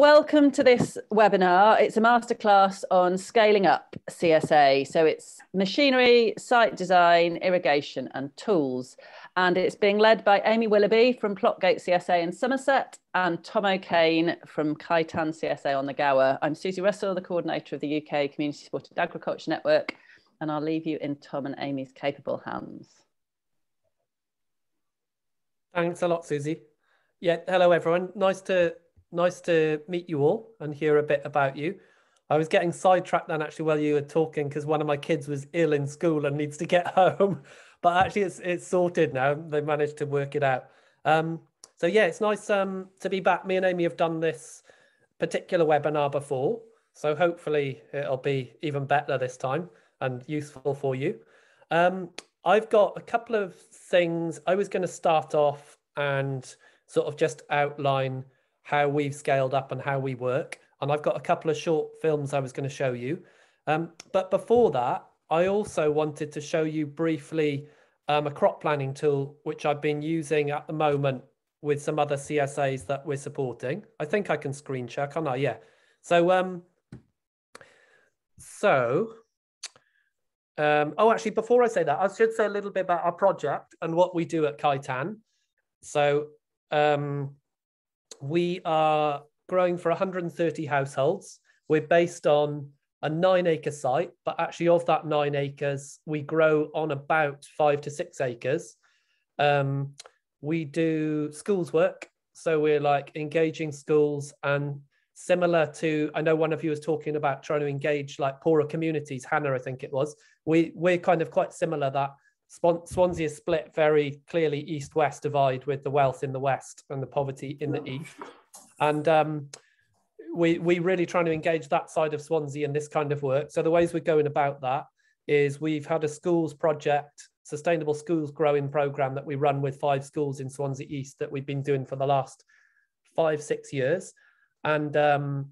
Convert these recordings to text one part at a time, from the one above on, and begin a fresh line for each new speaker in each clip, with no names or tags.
Welcome to this webinar. It's a masterclass on scaling up CSA. So it's machinery, site design, irrigation and tools. And it's being led by Amy Willoughby from Plotgate CSA in Somerset and Tom O'Kane from Cae Tan CSA on the Gower. I'm Susie Russell, the coordinator of the UK Community Supported Agriculture Network, and I'll leave you in Tom and Amy's capable hands.
Thanks a lot, Susie. Yeah, hello everyone. Nice to nice to meet you all and hear a bit about you. I was getting sidetracked then actually while you were talking because one of my kids was ill in school and needs to get home. But actually, it's it's sorted now. They managed to work it out. Um, so yeah, it's nice um, to be back. Me and Amy have done this particular webinar before, so hopefully it'll be even better this time and useful for you. Um, I've got a couple of things. I was going to start off and sort of just outline how we've scaled up and how we work. And I've got a couple of short films I was going to show you. Um, but before that, I also wanted to show you briefly um, a crop planning tool, which I've been using at the moment with some other CSAs that we're supporting. I think I can screen share, can't I? Yeah. So, um, so, um, oh, actually, before I say that, I should say a little bit about our project and what we do at Cae Tan. So, um, we are growing for 130 households. We're based on a nine acre site, but actually, of that nine acres, we grow on about five to six acres. Um, we do schools work. So we're like engaging schools and similar to, I know one of you was talking about trying to engage like poorer communities, Hannah, I think it was. We, we're kind of quite similar that Swansea is split very clearly east-west divide with the wealth in the west and the poverty in the east. And um, we we really trying to engage that side of Swansea in this kind of work. So the ways we're going about that is we've had a schools project, sustainable schools growing program that we run with five schools in Swansea East that we've been doing for the last five six years, and um,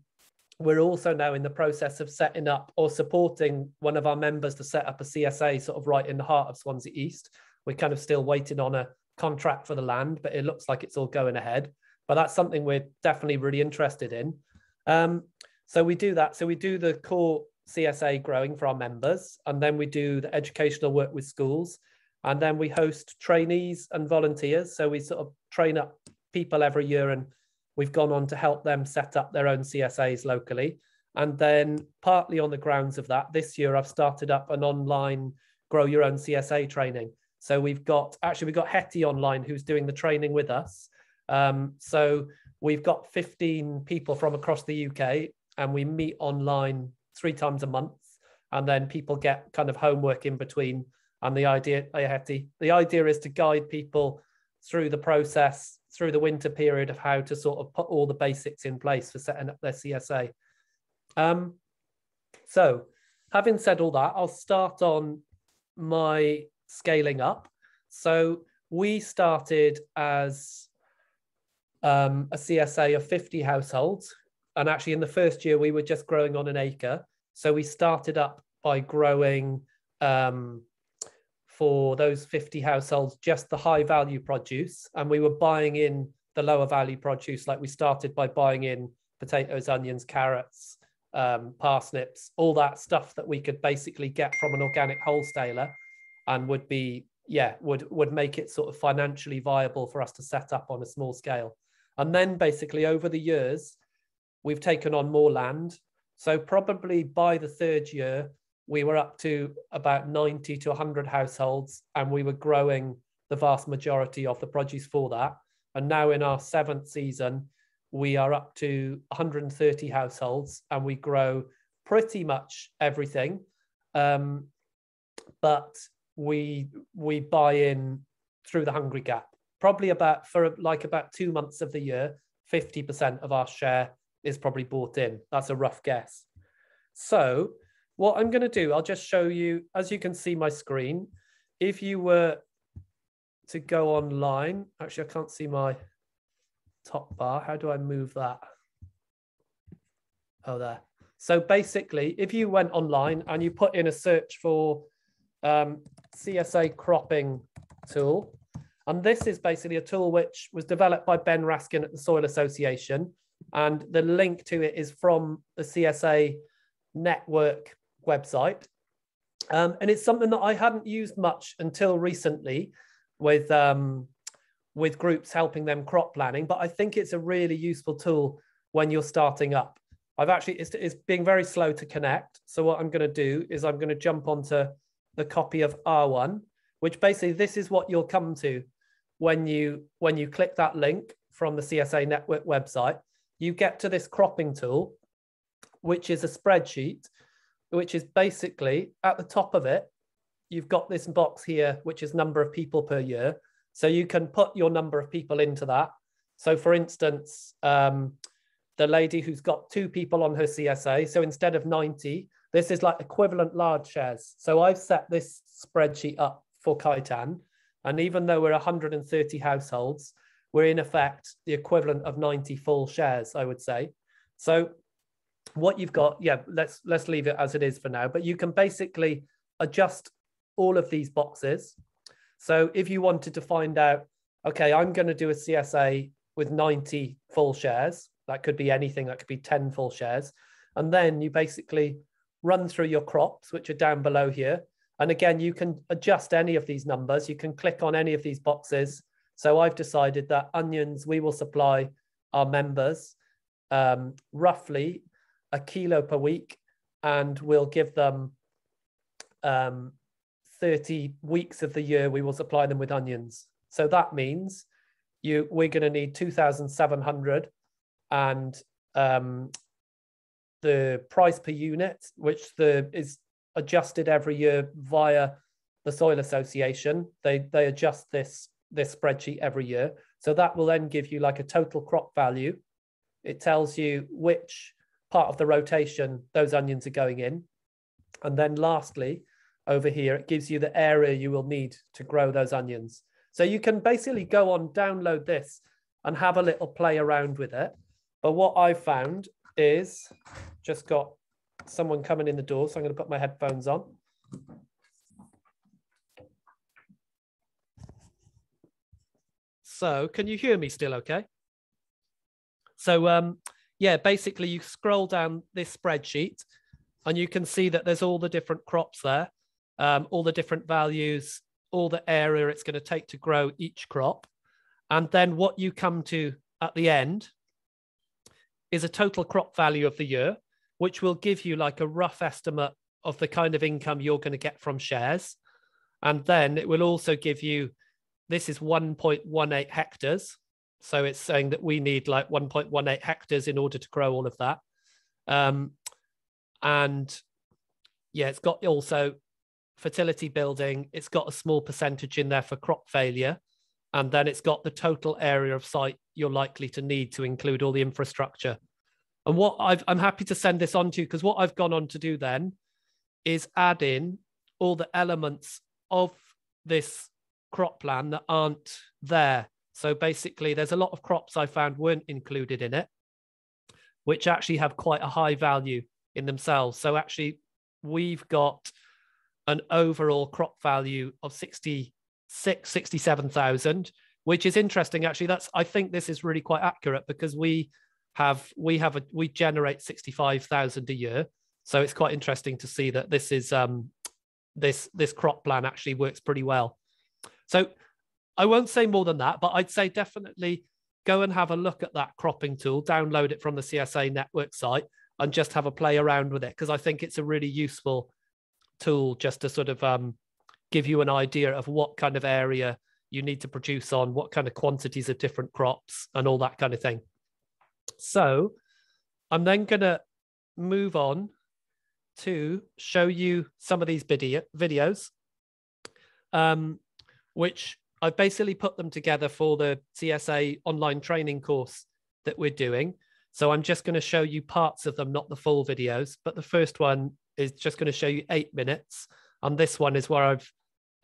we're also now in the process of setting up or supporting one of our members to set up a CSA sort of right in the heart of Swansea East. We're kind of still waiting on a contract for the land, but it looks like it's all going ahead. But that's something we're definitely really interested in. Um, so we do that. So we do the core CSA growing for our members, and then we do the educational work with schools, and then we host trainees and volunteers. So we sort of train up people every year and We've gone on to help them set up their own CSAs locally. And then, partly on the grounds of that, this year I've started up an online grow your own CSA training. So we've got actually we've got Hetty online who's doing the training with us. Um, so we've got 15 people from across the UK, and we meet online three times a month, and then people get kind of homework in between. And the idea, Hetty, the idea is to guide people through the process through the winter period of how to sort of put all the basics in place for setting up their CSA. Um, so having said all that, I'll start on my scaling up. So we started as um, a CSA of 50 households. And actually in the first year, we were just growing on an acre. So we started up by growing um, for those 50 households just the high value produce and we were buying in the lower value produce like we started by buying in potatoes onions carrots um, parsnips all that stuff that we could basically get from an organic wholesaler and would be yeah would would make it sort of financially viable for us to set up on a small scale. And then basically over the years we've taken on more land. So probably by the third year we were up to about 90 to 100 households and we were growing the vast majority of the produce for that. And now in our seventh season, we are up to 130 households and we grow pretty much everything. Um, but we we buy in through the hungry gap. Probably about for like about two months of the year, 50% of our share is probably bought in. That's a rough guess. So what I'm going to do, I'll just show you, as you can see my screen, if you were to go online, actually, I can't see my top bar. How do I move that? Oh, there. So basically, if you went online and you put in a search for um, CSA cropping tool, and this is basically a tool which was developed by Ben Raskin at the Soil Association. And the link to it is from the CSA network website. Um, and it's something that I hadn't used much until recently with, um, with groups helping them crop planning, but I think it's a really useful tool when you're starting up. I've actually, it's, it's being very slow to connect. So what I'm gonna do is I'm gonna jump onto the copy of R1, which basically this is what you'll come to when you, when you click that link from the CSA network website, you get to this cropping tool, which is a spreadsheet, which is basically at the top of it, you've got this box here, which is number of people per year. So you can put your number of people into that. So for instance, um, the lady who's got two people on her CSA, so instead of 90, this is like equivalent large shares. So I've set this spreadsheet up for Cae Tan. And even though we're 130 households, we're in effect the equivalent of 90 full shares, I would say. So what you've got, yeah, let's let's leave it as it is for now. But you can basically adjust all of these boxes. So if you wanted to find out, okay, I'm going to do a CSA with 90 full shares, that could be anything, that could be 10 full shares. And then you basically run through your crops, which are down below here. And again, you can adjust any of these numbers. You can click on any of these boxes. So I've decided that onions, we will supply our members um, roughly a kilo per week, and we'll give them um, 30 weeks of the year, we will supply them with onions. So that means you we're going to need 2,700 and um, the price per unit, which the is adjusted every year via the Soil Association. They they adjust this this spreadsheet every year. So that will then give you like a total crop value. It tells you which part of the rotation those onions are going in. And then lastly, over here, it gives you the area you will need to grow those onions. So you can basically go on, download this and have a little play around with it. But what I found is just got someone coming in the door. So I'm going to put my headphones on. So can you hear me still okay? So um, yeah, basically you scroll down this spreadsheet and you can see that there's all the different crops there, um, all the different values, all the area it's going to take to grow each crop. And then what you come to at the end is a total crop value of the year, which will give you like a rough estimate of the kind of income you're going to get from shares. And then it will also give you this is 1.18 hectares. So it's saying that we need like 1.18 hectares in order to grow all of that. Um, and yeah, it's got also fertility building. It's got a small percentage in there for crop failure. And then it's got the total area of site you're likely to need to include all the infrastructure. And what i am happy to send this on to because what I've gone on to do then is add in all the elements of this crop plan that aren't there. So basically, there's a lot of crops I found weren't included in it, which actually have quite a high value in themselves. So actually, we've got an overall crop value of 66, 67,000, which is interesting. Actually, that's I think this is really quite accurate because we have we have a we generate 65,000 a year. So it's quite interesting to see that this is um this this crop plan actually works pretty well. So I won't say more than that, but I'd say definitely go and have a look at that cropping tool, download it from the CSA network site, and just have a play around with it because I think it's a really useful tool just to sort of um, give you an idea of what kind of area you need to produce on, what kind of quantities of different crops, and all that kind of thing. So I'm then going to move on to show you some of these video videos, um, which I've basically put them together for the CSA online training course that we're doing. So I'm just going to show you parts of them, not the full videos. But the first one is just going to show you eight minutes. And this one is where I've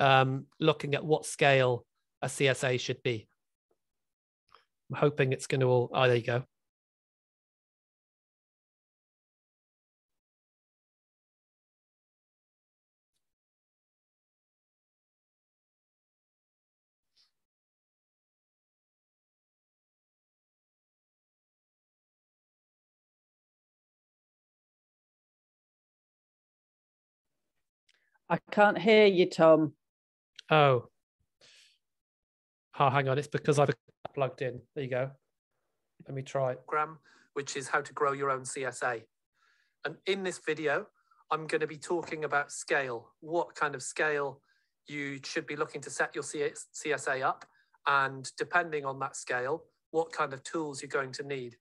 um, looking at what scale a CSA should be. I'm hoping it's going to all, oh, there you go.
I can't hear you, Tom.
Oh. Oh, hang on. It's because I've plugged in. There you go. Let me try. Gram, which is how to grow your own CSA. And in this video, I'm going to be talking about scale, what kind of scale you should be looking to set your CSA up. And depending on that scale, what kind of tools you're going to need.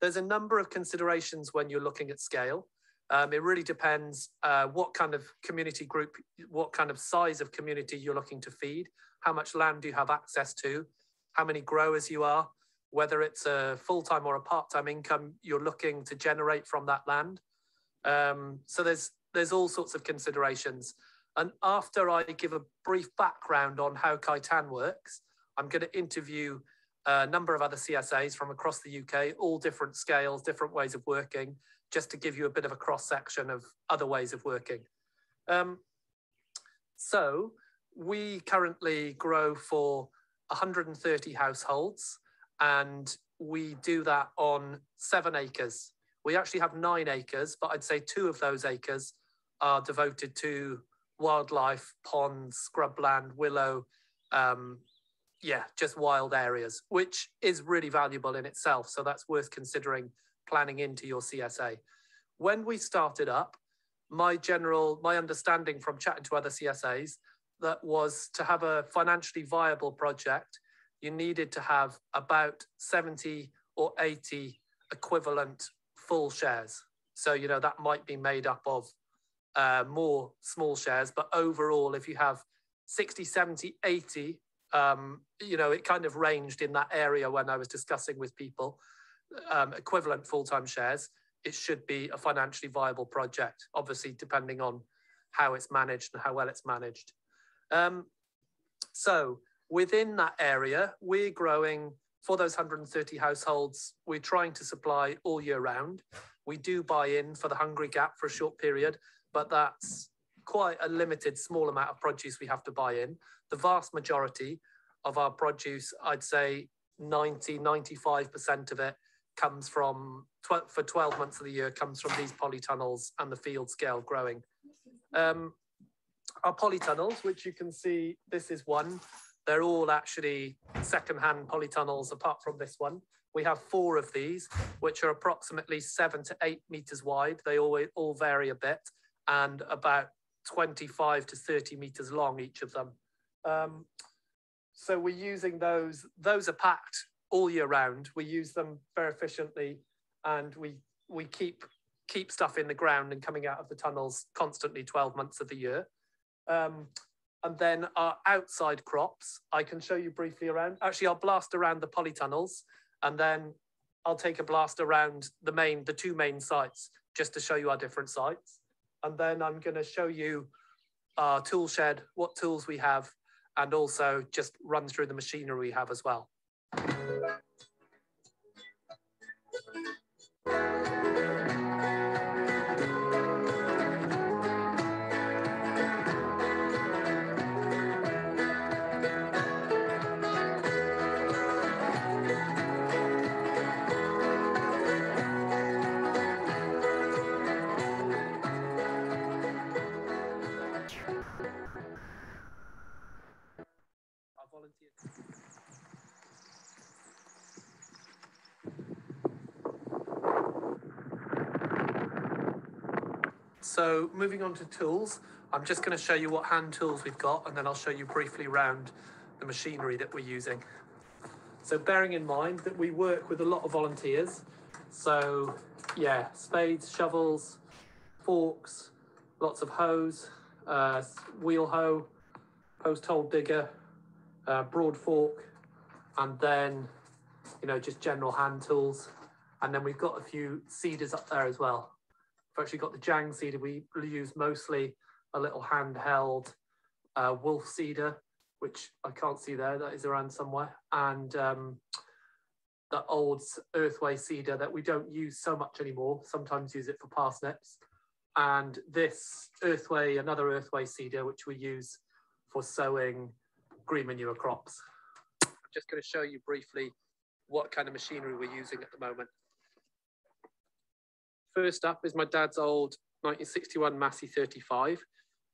There's a number of considerations when you're looking at scale. Um, it really depends uh, what kind of community group, what kind of size of community you're looking to feed, how much land do you have access to, how many growers you are, whether it's a full-time or a part-time income you're looking to generate from that land. Um, so there's there's all sorts of considerations. And after I give a brief background on how Cae Tan works, I'm going to interview a number of other CSAs from across the UK, all different scales, different ways of working, just to give you a bit of a cross section of other ways of working. Um, so we currently grow for 130 households and we do that on seven acres. We actually have nine acres, but I'd say two of those acres are devoted to wildlife, ponds, scrubland, willow, um, yeah, just wild areas, which is really valuable in itself. So that's worth considering planning into your CSA. When we started up, my general, my understanding from chatting to other CSAs that was to have a financially viable project, you needed to have about 70 or 80 equivalent full shares. So, you know, that might be made up of uh, more small shares, but overall, if you have 60, 70, 80 um, you know, it kind of ranged in that area when I was discussing with people um, equivalent full-time shares. It should be a financially viable project, obviously depending on how it's managed and how well it's managed. Um, so within that area, we're growing for those 130 households. We're trying to supply all year round. We do buy in for the hungry gap for a short period, but that's quite a limited small amount of produce we have to buy in. The vast majority of our produce, I'd say 90, 95% of it comes from, for 12 months of the year, comes from these polytunnels and the field scale growing. Um, our polytunnels, which you can see, this is one. They're all actually second-hand polytunnels apart from this one. We have four of these, which are approximately seven to eight meters wide. They all, all vary a bit and about 25 to 30 meters long, each of them. Um, so we're using those, those are packed all year round. We use them very efficiently and we, we keep, keep stuff in the ground and coming out of the tunnels constantly 12 months of the year. Um, and then our outside crops, I can show you briefly around. Actually, I'll blast around the polytunnels and then I'll take a blast around the main, the two main sites just to show you our different sites. And then I'm going to show you our tool shed, what tools we have, and also just run through the machinery we have as well. So moving on to tools, I'm just going to show you what hand tools we've got and then I'll show you briefly around the machinery that we're using. So bearing in mind that we work with a lot of volunteers, so yeah, spades, shovels, forks, lots of hoes, uh, wheel hoe, post hole digger, uh, broad fork, and then, you know, just general hand tools. And then we've got a few seeders up there as well. We've actually got the Jang seeder. We use mostly a little handheld uh, wolf seeder, which I can't see there. That is around somewhere. And um, the old earthway seeder that we don't use so much anymore. Sometimes use it for parsnips. And this earthway, another earthway seeder, which we use for sowing green manure crops. I'm just going to show you briefly what kind of machinery we're using at the moment. First up is my dad's old 1961 Massey 35.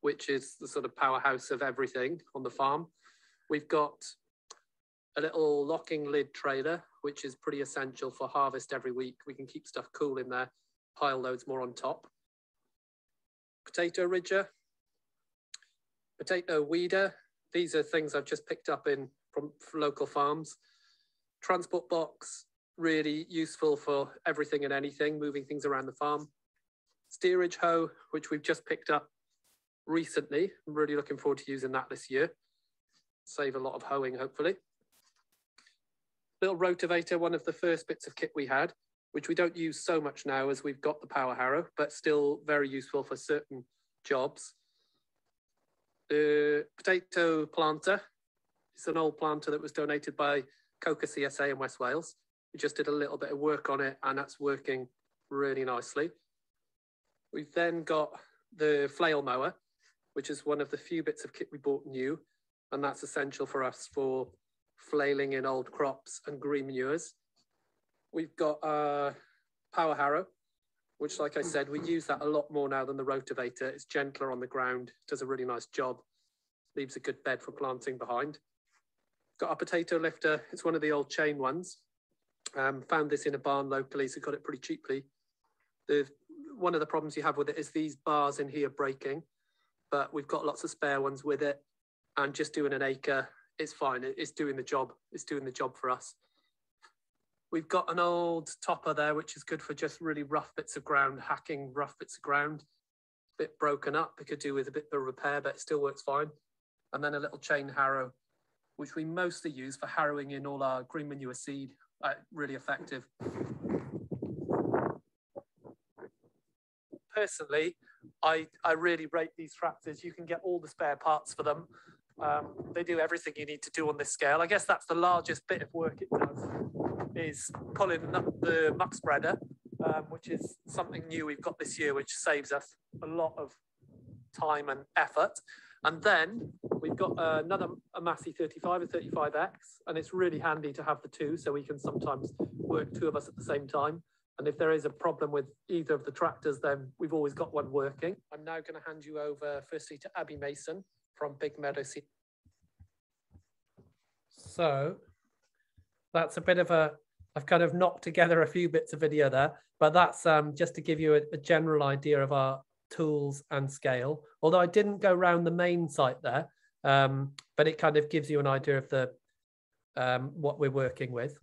which is the sort of powerhouse of everything on the farm. We've got a little locking lid trailer, which is pretty essential for harvest every week. We can keep stuff cool in there, pile loads more on top. Potato ridger, potato weeder. These are things I've just picked up in from local farms. Transport box, really useful for everything and anything, moving things around the farm. Steerage hoe, which we've just picked up recently. I'm really looking forward to using that this year. Save a lot of hoeing, hopefully. Little rotavator, one of the first bits of kit we had, which we don't use so much now as we've got the power harrow, but still very useful for certain jobs. The potato planter. It's an old planter that was donated by Coca CSA in West Wales. We just did a little bit of work on it and that's working really nicely. We've then got the flail mower, which is one of the few bits of kit we bought new, and that's essential for us for flailing in old crops and green manures. We've got a power harrow, which like I said, we use that a lot more now than the rotavator. It's gentler on the ground, does a really nice job, leaves a good bed for planting behind. Got a potato lifter, it's one of the old chain ones. Um, found this in a barn locally, so got it pretty cheaply. The one of the problems you have with it is these bars in here breaking, but we've got lots of spare ones with it. And just doing an acre, it's fine. It's doing the job. It's doing the job for us. We've got an old topper there, which is good for just really rough bits of ground, hacking rough bits of ground. A Bit broken up, it could do with a bit of repair, but it still works fine. And then a little chain harrow, which we mostly use for harrowing in all our green manure seed. Uh, really effective. personally, I, I really rate these tractors. You can get all the spare parts for them. Um, they do everything you need to do on this scale. I guess that's the largest bit of work it does, is pulling the muck spreader, um, which is something new we've got this year, which saves us a lot of time and effort. And then we've got uh, another a Massey 35 and 35X, and it's really handy to have the two, so we can sometimes work two of us at the same time. And if there is a problem with either of the tractors, then we've always got one working. I'm now going to hand you over firstly to Abby Mason from Big Meadow Seed. So that's a bit of a, I've kind of knocked together a few bits of video there, but that's um, just to give you a, a general idea of our tools and scale. Although I didn't go around the main site there, um, but it kind of gives you an idea of the um, what we're working with.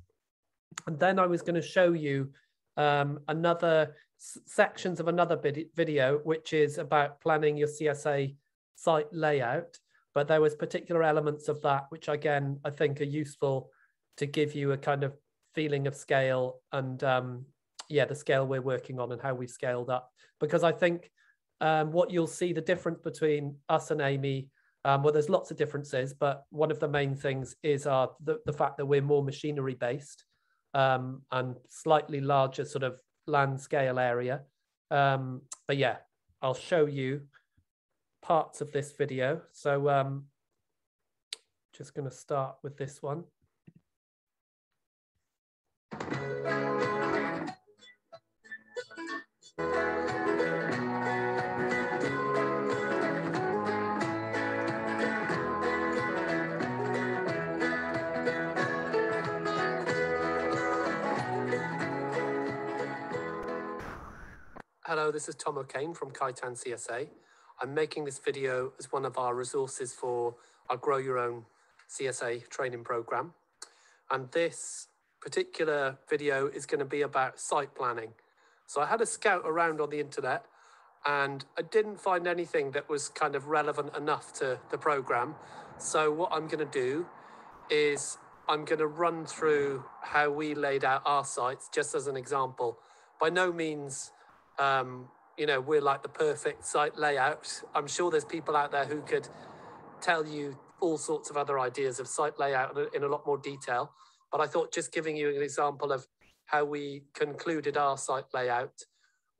And then I was going to show you um, another sections of another video, which is about planning your CSA site layout. But there was particular elements of that, which again, I think are useful to give you a kind of feeling of scale and um, yeah, the scale we're working on and how we've scaled up. Because I think um, what you'll see the difference between us and Amy, um, well, there's lots of differences, but one of the main things is our, the, the fact that we're more machinery based um, and slightly larger sort of land scale area. Um, but yeah, I'll show you parts of this video. So um, just going to start with this one. This is Tom O'Kane from Cae Tan CSA. I'm making this video as one of our resources for our Grow Your Own CSA training program. And this particular video is going to be about site planning. So I had a scout around on the internet and I didn't find anything that was kind of relevant enough to the program. So what I'm going to do is I'm going to run through how we laid out our sites just as an example. By no means um, you know, we're like the perfect site layout. I'm sure there's people out there who could tell you all sorts of other ideas of site layout in a lot more detail. But I thought just giving you an example of how we concluded our site layout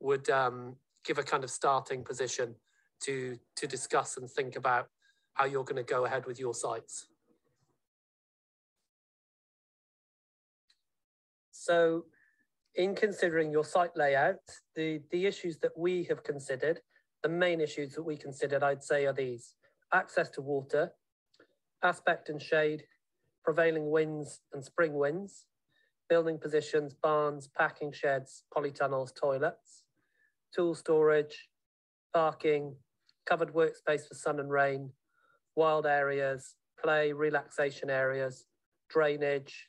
would um, give a kind of starting position to, to discuss and think about how you're going to go ahead with your sites. So in considering your site layout, the, the issues that we have considered the main issues that we considered, I'd say, are these. Access to water, aspect and shade, prevailing winds and spring winds, building positions, barns, packing sheds, polytunnels, toilets, tool storage, parking, covered workspace for sun and rain, wild areas, play, relaxation areas, drainage,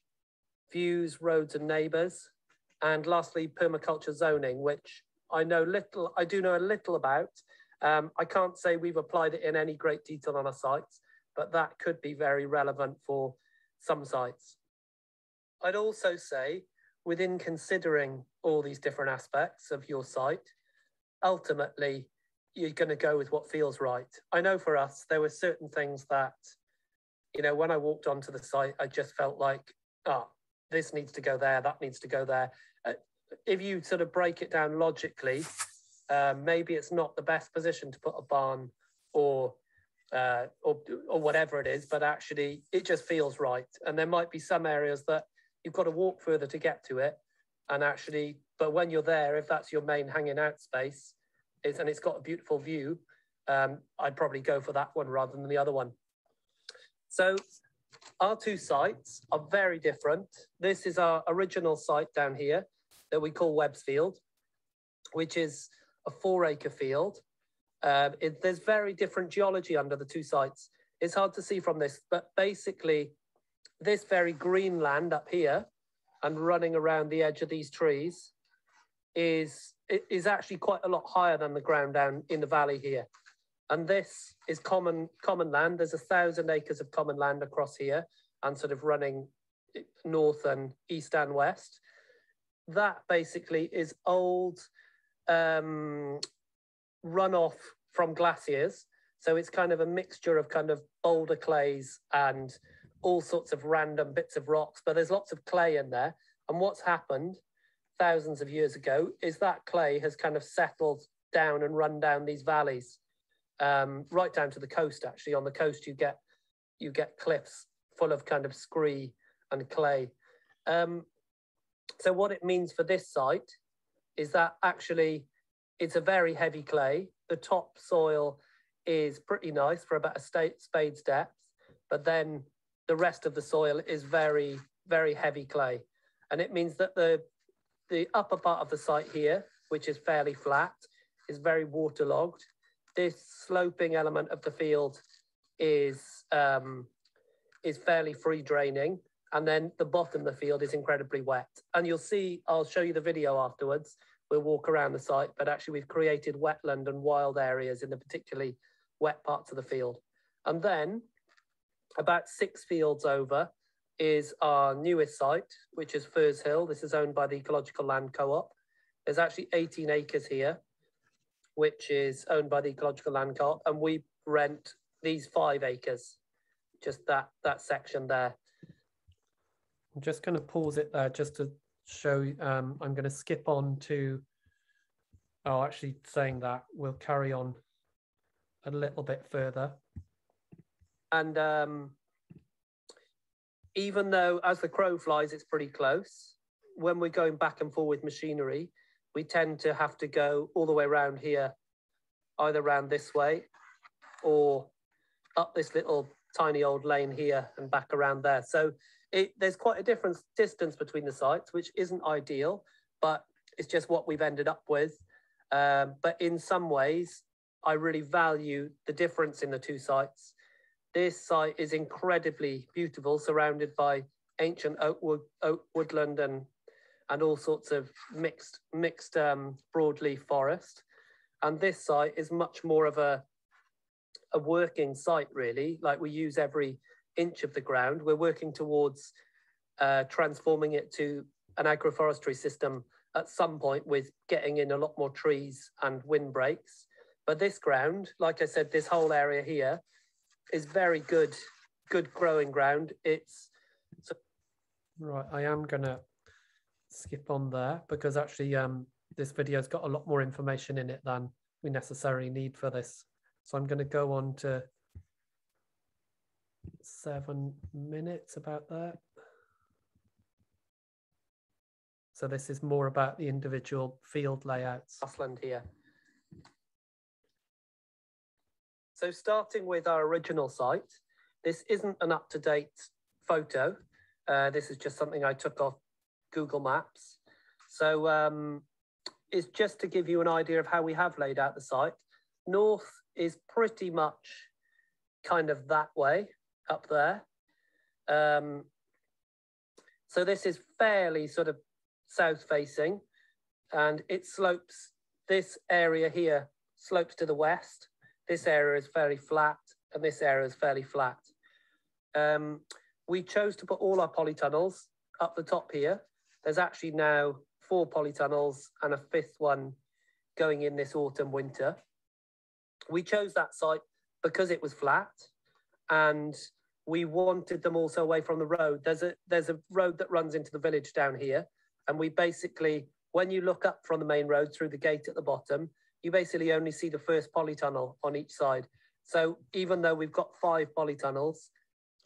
views, roads and neighbours, and lastly, permaculture zoning, which I know little, I do know a little about. Um, I can't say we've applied it in any great detail on our sites, but that could be very relevant for some sites. I'd also say within considering all these different aspects of your site, ultimately you're going to go with what feels right. I know for us, there were certain things that, you know, when I walked onto the site, I just felt like, ah, oh, this needs to go there, that needs to go there. If you sort of break it down logically, uh, maybe it's not the best position to put a barn or uh, or or whatever it is, but actually it just feels right. And there might be some areas that you've got to walk further to get to it, and actually, but when you're there, if that's your main hanging out space, it's, and it's got a beautiful view, um, I'd probably go for that one rather than the other one. So our two sites are very different. This is our original site down here that we call Webb's Field, which is a four acre field. Um, it, there's very different geology under the two sites. It's hard to see from this, but basically this very green land up here and running around the edge of these trees is, is actually quite a lot higher than the ground down in the valley here. And this is common, common land. There's a thousand acres of common land across here and sort of running north and east and west. That basically is old um, runoff from glaciers. So it's kind of a mixture of kind of boulder clays and all sorts of random bits of rocks, but there's lots of clay in there. And what's happened thousands of years ago is that clay has kind of settled down and run down these valleys, um, right down to the coast. Actually, on the coast you get you get cliffs full of kind of scree and clay. Um, so what it means for this site is that actually it's a very heavy clay. The top soil is pretty nice for about a spade's depth, but then the rest of the soil is very, very heavy clay. And it means that the, the upper part of the site here, which is fairly flat, is very waterlogged. This sloping element of the field is, um, is fairly free draining. And then the bottom of the field is incredibly wet. And you'll see, I'll show you the video afterwards, we'll walk around the site, but actually we've created wetland and wild areas in the particularly wet parts of the field. And then about six fields over is our newest site, which is Furze Hill. This is owned by the Ecological Land Co-op. There's actually 18 acres here, which is owned by the Ecological Land Co-op, and we rent these five acres, just that, that section there.
I'm just going to pause it there just to show, um, I'm going to skip on to, oh, actually saying that, we'll carry on a little bit further.
And um, even though as the crow flies, it's pretty close, when we're going back and forth with machinery, we tend to have to go all the way around here, either around this way or up this little tiny old lane here and back around there. So it, there's quite a different distance between the sites, which isn't ideal, but it's just what we've ended up with. Um, but in some ways, I really value the difference in the two sites. This site is incredibly beautiful, surrounded by ancient oak, wood, oak woodland and and all sorts of mixed mixed um, broadleaf forest. And this site is much more of a a working site, really. Like we use every inch of the ground. We're working towards uh, transforming it to an agroforestry system at some point with getting in a lot more trees and windbreaks. But this ground, like I said, this whole area here is very good, good growing ground. It's
so right. I am gonna skip on there because actually um, this video's got a lot more information in it than we necessarily need for this. So I'm going to go on to seven minutes about that. So this is more about the individual field layouts.
Grassland here. So starting with our original site, this isn't an up-to-date photo. Uh, this is just something I took off Google Maps. So um, it's just to give you an idea of how we have laid out the site. North is pretty much kind of that way up there. Um, so this is fairly sort of south facing and it slopes, this area here slopes to the west. This area is fairly flat and this area is fairly flat. Um, we chose to put all our polytunnels up the top here. There's actually now four polytunnels and a fifth one going in this autumn winter. We chose that site because it was flat and we wanted them also away from the road. There's a there's a road that runs into the village down here, and we basically, when you look up from the main road through the gate at the bottom, you basically only see the first polytunnel on each side. So even though we've got five polytunnels,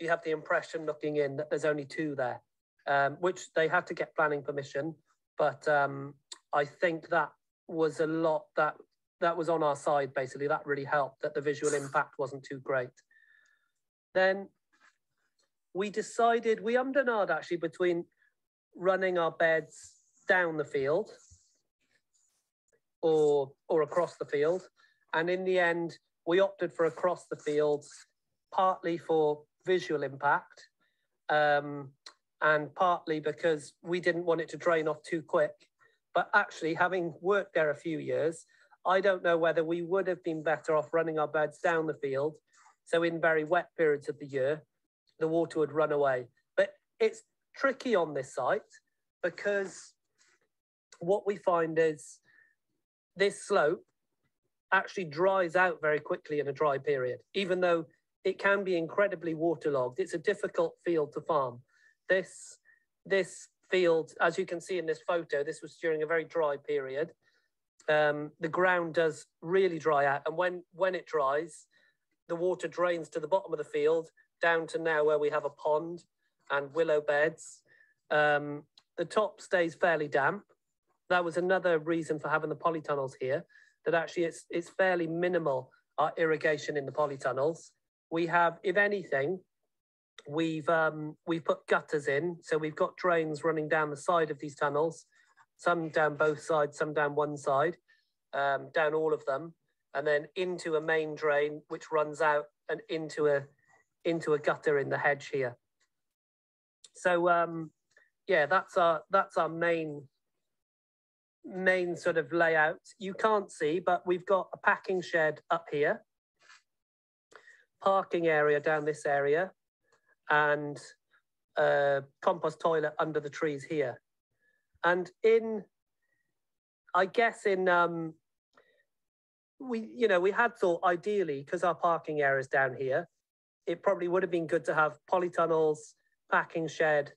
you have the impression looking in that there's only two there, um, which they had to get planning permission. But um, I think that was a lot that that was on our side basically. That really helped that the visual impact wasn't too great. Then we decided we ummed and ahed actually between running our beds down the field or or across the field. And in the end, we opted for across the fields, partly for visual impact, um, and partly because we didn't want it to drain off too quick. But actually, having worked there a few years, I don't know whether we would have been better off running our beds down the field. So in very wet periods of the year, the water would run away. But it's tricky on this site because what we find is this slope actually dries out very quickly in a dry period, even though it can be incredibly waterlogged. It's a difficult field to farm. This, this field, as you can see in this photo, this was during a very dry period. Um, the ground does really dry out. And when, when it dries, the water drains to the bottom of the field down to now where we have a pond and willow beds. Um, the top stays fairly damp that was another reason for having the polytunnels here, that actually it's, it's fairly minimal our irrigation in the polytunnels. We have, if anything, we've, um, we've put gutters in. So we've got drains running down the side of these tunnels, some down both sides, some down one side, um, down all of them, and then into a main drain, which runs out and into a, into a gutter in the hedge here. So um, yeah, that's our, that's our main main sort of layout. You can't see, but we've got a packing shed up here, parking area down this area, and a compost toilet under the trees here. And in, I guess in, um, we, you know, we had thought ideally, because our parking area is down here, it probably would have been good to have polytunnels, packing shed,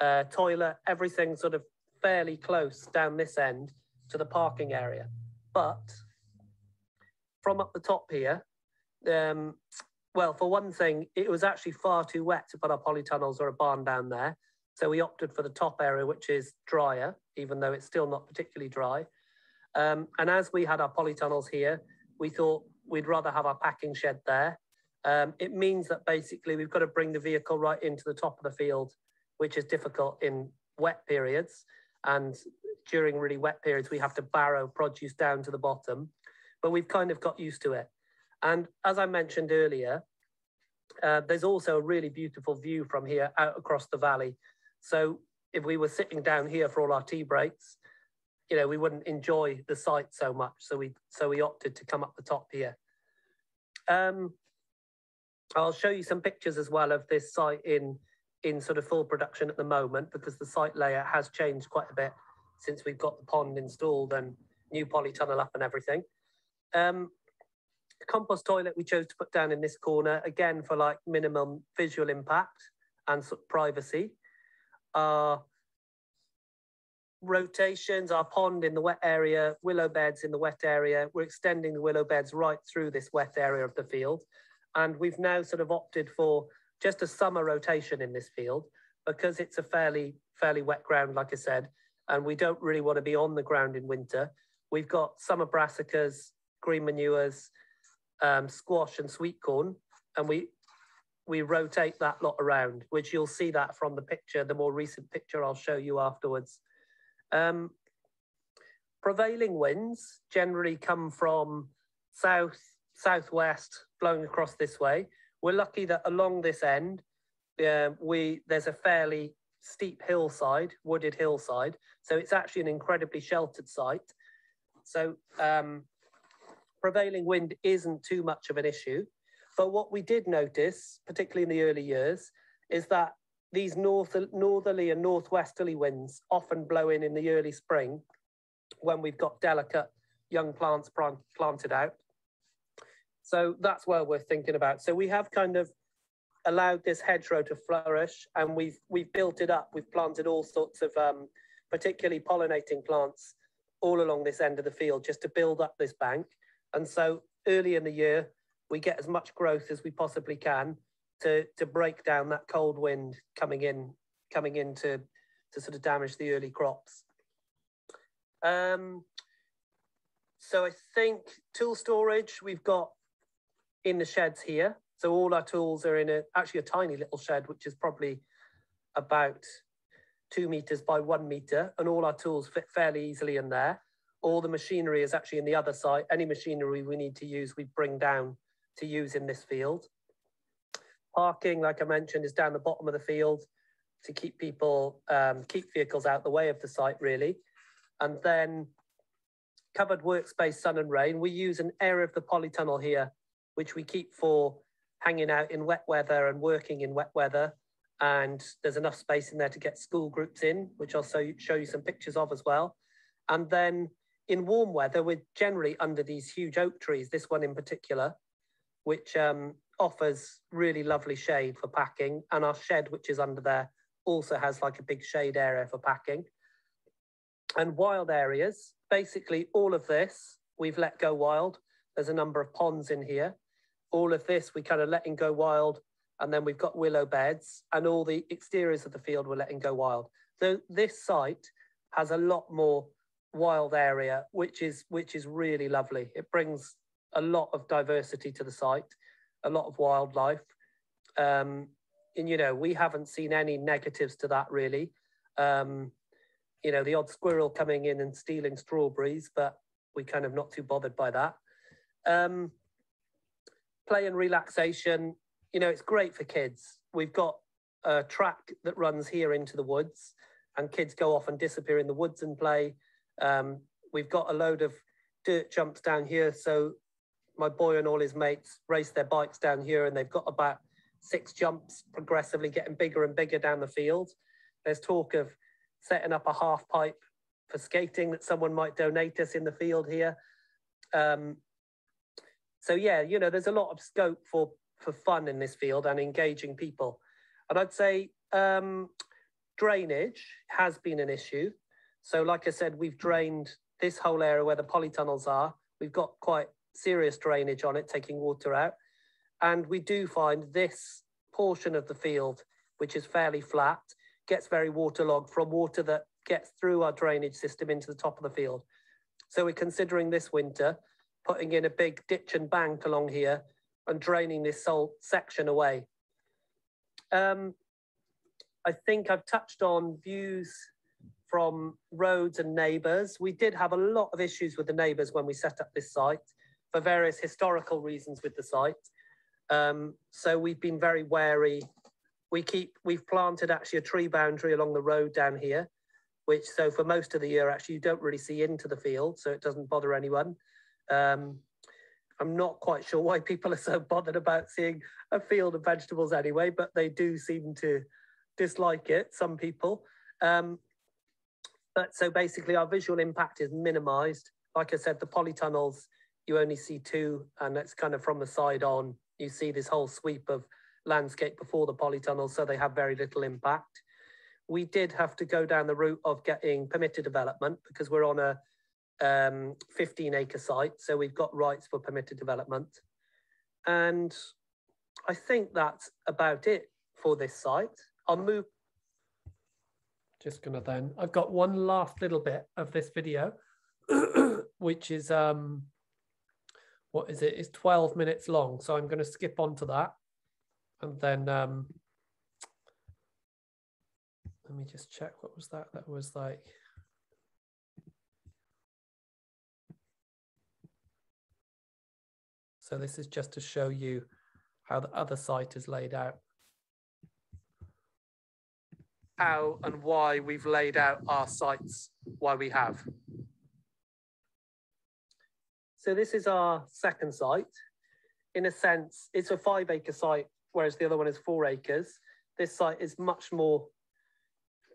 uh, toilet, everything sort of fairly close down this end to the parking area. But from up the top here, um, well, for one thing, it was actually far too wet to put our polytunnels or a barn down there. So we opted for the top area, which is drier, even though it's still not particularly dry. Um, and as we had our polytunnels here, we thought we'd rather have our packing shed there. Um, it means that basically we've got to bring the vehicle right into the top of the field, which is difficult in wet periods. And during really wet periods, we have to barrow produce down to the bottom, but we've kind of got used to it. And as I mentioned earlier, uh, there's also a really beautiful view from here out across the valley. So if we were sitting down here for all our tea breaks, you know, we wouldn't enjoy the site so much. So we so we opted to come up the top here. Um, I'll show you some pictures as well of this site in in sort of full production at the moment because the site layout has changed quite a bit since we've got the pond installed and new polytunnel up and everything. Um, compost toilet we chose to put down in this corner, again, for like minimum visual impact and sort of privacy. Our rotations, our pond in the wet area, willow beds in the wet area. We're extending the willow beds right through this wet area of the field. And we've now sort of opted for just a summer rotation in this field because it's a fairly fairly wet ground, like I said, and we don't really want to be on the ground in winter. We've got summer brassicas, green manures, um, squash and sweet corn, and we we rotate that lot around, which you'll see that from the picture, the more recent picture I'll show you afterwards. Um, prevailing winds generally come from south, southwest, blowing across this way. We're lucky that along this end, uh, we there's a fairly steep hillside, wooded hillside. So it's actually an incredibly sheltered site. So um, prevailing wind isn't too much of an issue. But what we did notice, particularly in the early years, is that these north, northerly and northwesterly winds often blow in in the early spring when we've got delicate young plants planted out. So that's where we're thinking about. So we have kind of allowed this hedgerow to flourish and we've we've built it up. We've planted all sorts of um, particularly pollinating plants all along this end of the field just to build up this bank. And so early in the year, we get as much growth as we possibly can to, to break down that cold wind coming in, coming in to, to sort of damage the early crops. Um, so I think tool storage we've got in the sheds here. So all our tools are in a, actually a tiny little shed, which is probably about two meters by one meter, and all our tools fit fairly easily in there. All the machinery is actually in the other side. Any machinery we need to use, we bring down to use in this field. Parking, like I mentioned, is down the bottom of the field to keep people, um, keep vehicles out the way of the site really. And then covered workspace, sun and rain. We use an area of the polytunnel here, which we keep for hanging out in wet weather and working in wet weather. And there's enough space in there to get school groups in, which I'll show you, some pictures of as well. And then in warm weather, we're generally under these huge oak trees, this one in particular, which um, offers really lovely shade for packing. And our shed, which is under there, also has like a big shade area for packing. And wild areas, basically all of this we've let go wild. There's a number of ponds in here. All of this we kind of letting go wild. And then we've got willow beds and all the exteriors of the field we're letting go wild. So this site has a lot more wild area, which is which is really lovely. It brings a lot of diversity to the site, a lot of wildlife. Um, and, you know, we haven't seen any negatives to that really. Um, you know, the odd squirrel coming in and stealing strawberries, but we kind of not too bothered by that. Um, play and relaxation, you know, it's great for kids. We've got a track that runs here into the woods and kids go off and disappear in the woods and play. Um, we've got a load of dirt jumps down here. So my boy and all his mates race their bikes down here and they've got about six jumps progressively getting bigger and bigger down the field. There's talk of setting up a half pipe for skating that someone might donate us in the field here. Um, so yeah, you know, there's a lot of scope for for fun in this field and engaging people. And I'd say um, drainage has been an issue. So like I said, we've drained this whole area where the polytunnels are. We've got quite serious drainage on it, taking water out. And we do find this portion of the field, which is fairly flat, gets very waterlogged from water that gets through our drainage system into the top of the field. So we're considering this winter putting in a big ditch and bank along here and draining this whole section away. Um, I think I've touched on views from roads and neighbours. We did have a lot of issues with the neighbours when we set up this site for various historical reasons with the site. Um, so we've been very wary. We keep, we've planted actually a tree boundary along the road down here, which so for most of the year, actually you don't really see into the field, so it doesn't bother anyone. Um, I'm not quite sure why people are so bothered about seeing a field of vegetables anyway, but they do seem to dislike it, some people. Um, but so basically our visual impact is minimized. Like I said, the polytunnels you only see two, and it's kind of from the side on. You see this whole sweep of landscape before the polytunnels, so they have very little impact. We did have to go down the route of getting permitted development because we're on a um, 15 acre site, so we've got rights for permitted development. And I think that's about it for this site. I'll move.
Just gonna then, I've got one last little bit of this video, which is um,
what is it? It's 12 minutes long. So I'm to skip on to that. And then um, let me just check what was that? That was like. So this is just to show you how the other site is laid out. How and why we've laid out our sites, why we have. So this is our second site. In a sense, it's a five acre site, whereas the other one is four acres. This site is much more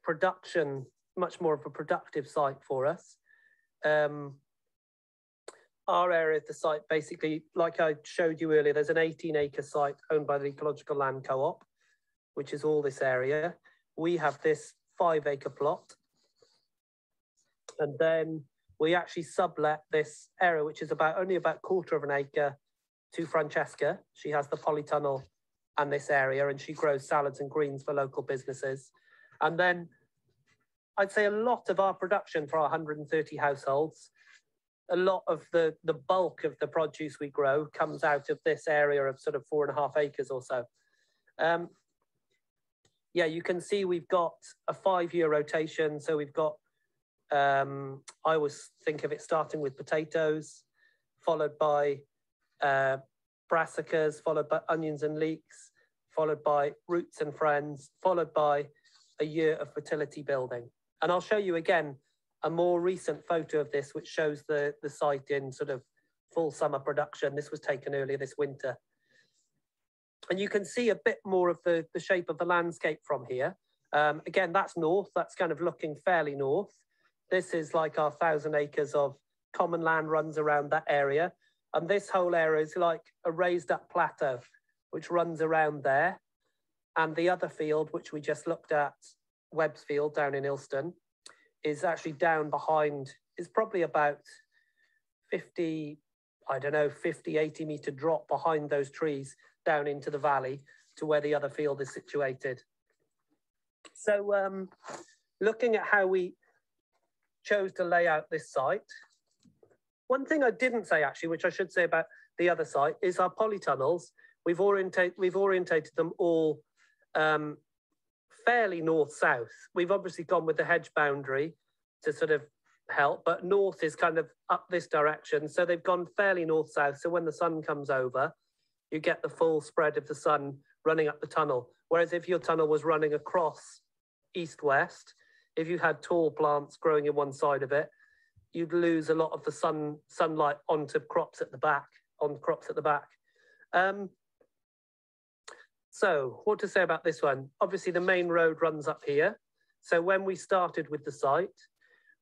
production, much more of a productive site for us. Um, our area of the site, basically, like I showed you earlier, there's an 18 acre site owned by the Ecological Land Co-op, which is all this area. We have this five acre plot. And then we actually sublet this area, which is about only about quarter of an acre to Francesca. She has the polytunnel and this area, and she grows salads and greens for local businesses. And then I'd say a lot of our production for our 130 households, a lot of the, the bulk of the produce we grow comes out of this area of sort of four and a half acres or so. Um, yeah, you can see we've got a five year rotation. So we've got, um, I always think of it starting with potatoes, followed by uh, brassicas, followed by onions and leeks, followed by roots and friends, followed by a year of fertility building. And I'll show you again a more recent photo of this, which shows the, the site in sort of full summer production. This was taken earlier this winter. And you can see a bit more of the, the shape of the landscape from here. Um, again, that's north, that's kind of looking fairly north. This is like our thousand acres of common land runs around that area. And this whole area is like a raised up plateau, which runs around there. And the other field, which we just looked at, Webb's Field down in Ilston, is actually down behind, it's probably about 50, I don't know, 50, 80 meter drop behind those trees down into the valley to where the other field is situated. So um, looking at how we chose to lay out this site, one thing I didn't say actually, which I should say about the other site, is our polytunnels. We've, orientate, we've orientated them all um, fairly north-south. We've obviously gone with the hedge boundary to sort of help, but north is kind of up this direction. So they've gone fairly north-south. So when the sun comes over, you get the full spread of the sun running up the tunnel. Whereas if your tunnel was running across east-west, if you had tall plants growing in one side of it, you'd lose a lot of the sun sunlight onto crops at the back, on crops at the back. Um, so what to say about this one? Obviously the main road runs up here. So when we started with the site,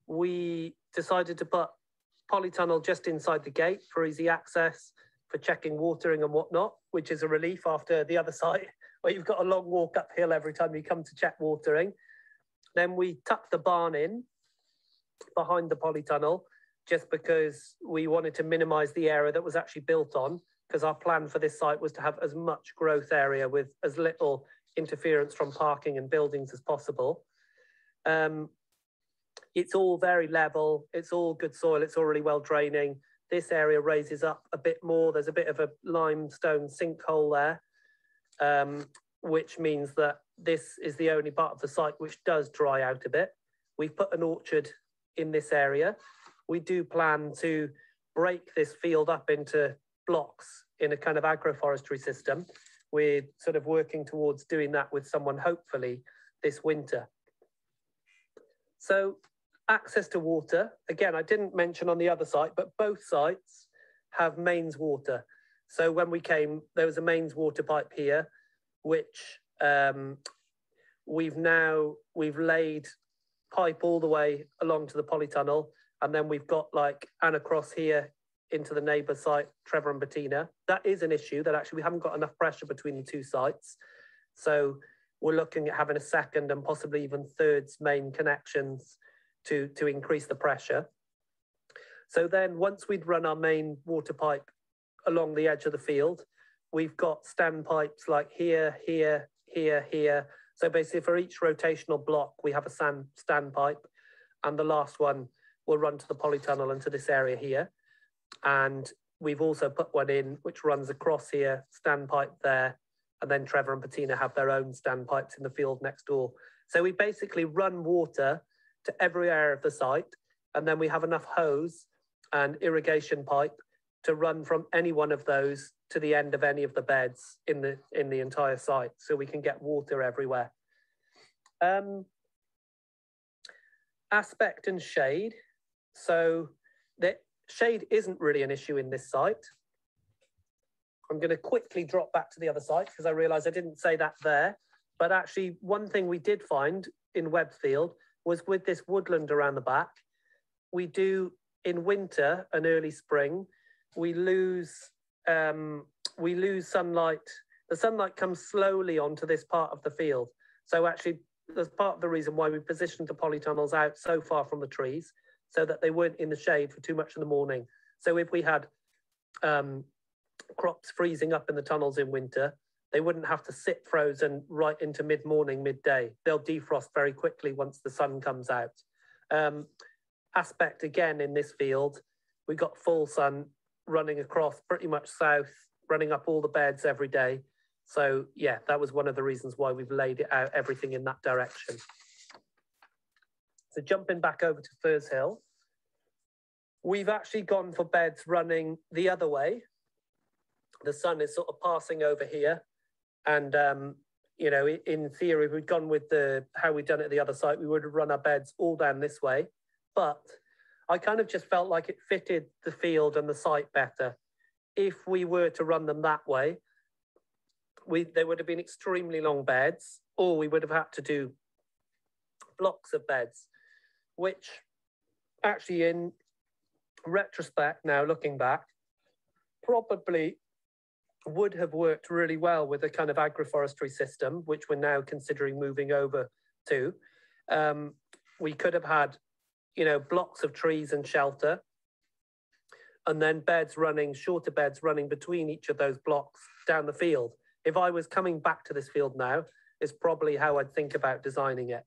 we decided to put polytunnel just inside the gate for easy access, for checking watering and whatnot, which is a relief after the other site where you've got a long walk uphill every time you come to check watering. Then we tucked the barn in behind the polytunnel just because we wanted to minimize the area that was actually built on because our plan for this site was to have as much growth area with as little interference from parking and buildings as possible. Um, it's all very level, it's all good soil, it's already well draining. This area raises up a bit more. There's a bit of a limestone sinkhole there, um, which means that this is the only part of the site which does dry out a bit. We've put an orchard in this area. We do plan to break this field up into blocks in a kind of agroforestry system. We're sort of working towards doing that with someone hopefully this winter. So access to water, again, I didn't mention on the other site, but both sites have mains water. So when we came, there was a mains water pipe here, which um, we've now, we've laid pipe all the way along to the polytunnel. And then we've got like and across here into the neighbour site, Trevor and Bettina. That is an issue that actually we haven't got enough pressure between the two sites. So we're looking at having a second and possibly even third main connections to, to increase the pressure. So then once we'd run our main water pipe along the edge of the field, we've got standpipes like here, here, here, here. So basically for each rotational block, we have a stand, standpipe and the last one will run to the polytunnel and to this area here. And we've also put one in which runs across here, standpipe there, and then Trevor and Bettina have their own standpipes in the field next door. So we basically run water to every area of the site, and then we have enough hose and irrigation pipe to run from any one of those to the end of any of the beds in the in the entire site, so we can get water everywhere. Um, aspect and shade. So the shade isn't really an issue in this site. I'm going to quickly drop back to the other site because I realized I didn't say that there. But actually, one thing we did find in Webbsfield was with this woodland around the back, we do in winter and early spring, we lose um, we lose sunlight. The sunlight comes slowly onto this part of the field. So actually, that's part of the reason why we positioned the polytunnels out so far from the trees, so that they weren't in the shade for too much in the morning. So if we had um, crops freezing up in the tunnels in winter, they wouldn't have to sit frozen right into mid-morning, midday. They'll defrost very quickly once the sun comes out. Um, aspect again in this field, we got full sun running across pretty much south, running up all the beds every day. So yeah, that was one of the reasons why we've laid it out everything in that direction. So jumping back over to Firs Hill, we've actually gone for beds running the other way. The sun is sort of passing over here. And, um, you know, in theory, if we'd gone with the how we'd done it the other site, we would have run our beds all down this way. But I kind of just felt like it fitted the field and the site better. If we were to run them that way, we they would have been extremely long beds, or we would have had to do blocks of beds, which actually in retrospect now looking back, probably would have worked really well with a kind of agroforestry system, which we're now considering moving over to. Um, we could have had you know, blocks of trees and shelter, and then beds running, shorter beds running between each of those blocks down the field. If I was coming back to this field now, is probably how I'd think about designing it.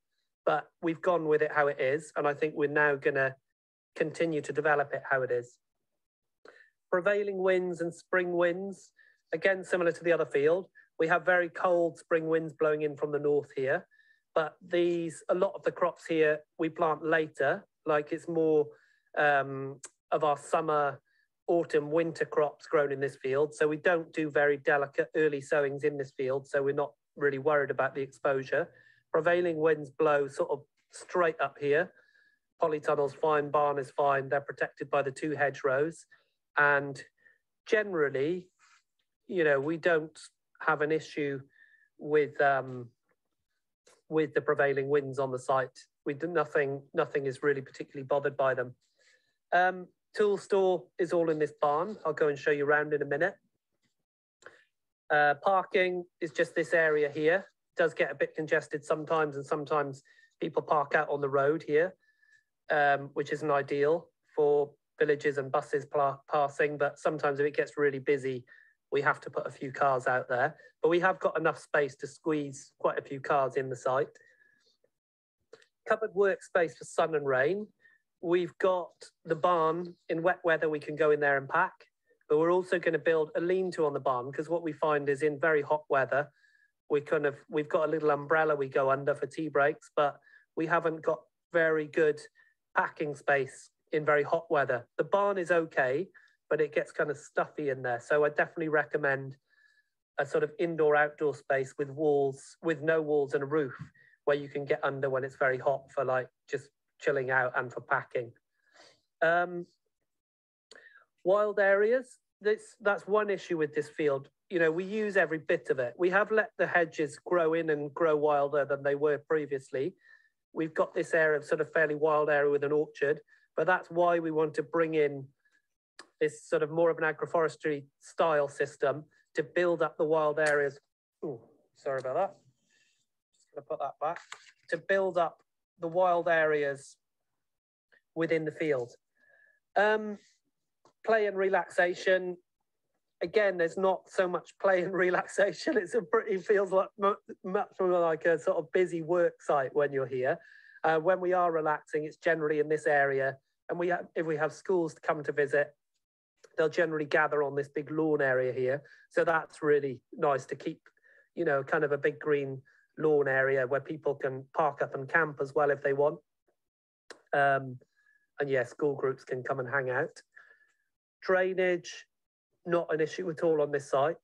But we've gone with it how it is, and I think we're now going to continue to develop it how it is. Prevailing winds and spring winds, again, similar to the other field, we have very cold spring winds blowing in from the north here, but these, a lot of the crops here we plant later like it's more um, of our summer, autumn, winter crops grown in this field. So we don't do very delicate early sowings in this field. So we're not really worried about the exposure. Prevailing winds blow sort of straight up here. Polytunnel's fine, barn is fine. They're protected by the two hedgerows. And generally, you know, we don't have an issue with um, with the prevailing winds on the site we do nothing, nothing is really particularly bothered by them. Um, tool store is all in this barn. I'll go and show you around in a minute. Uh, parking is just this area here. Does get a bit congested sometimes, and sometimes people park out on the road here, um, which isn't ideal for villages and buses passing. But sometimes if it gets really busy, we have to put a few cars out there. But we have got enough space to squeeze quite a few cars in the site covered workspace for sun and rain. We've got the barn in wet weather, we can go in there and pack, but we're also going to build a lean-to on the barn because what we find is in very hot weather, we kind of, we've got a little umbrella we go under for tea breaks, but we haven't got very good packing space in very hot weather. The barn is okay, but it gets kind of stuffy in there. So I definitely recommend a sort of indoor outdoor space with walls, with no walls and a roof where you can get under when it's very hot for like just chilling out and for packing. Um, wild areas, this, that's one issue with this field. You know, we use every bit of it. We have let the hedges grow in and grow wilder than they were previously. We've got this area of sort of fairly wild area with an orchard, but that's why we want to bring in this sort of more of an agroforestry style system to build up the wild areas. Oh, sorry about that Just to put that back, to build up the wild areas within the field. Um, play and relaxation. Again, there's not so much play and relaxation. It's a pretty feels like much more like a sort of busy work site when you're here. Uh, when we are relaxing, it's generally in this area. And we have, if we have schools to come to visit, they'll generally gather on this big lawn area here. So that's really nice to keep, you know, kind of a big green lawn area where people can park up and camp as well if they want. Um, and yeah, school groups can come and hang out. Drainage, not an issue at all on this site.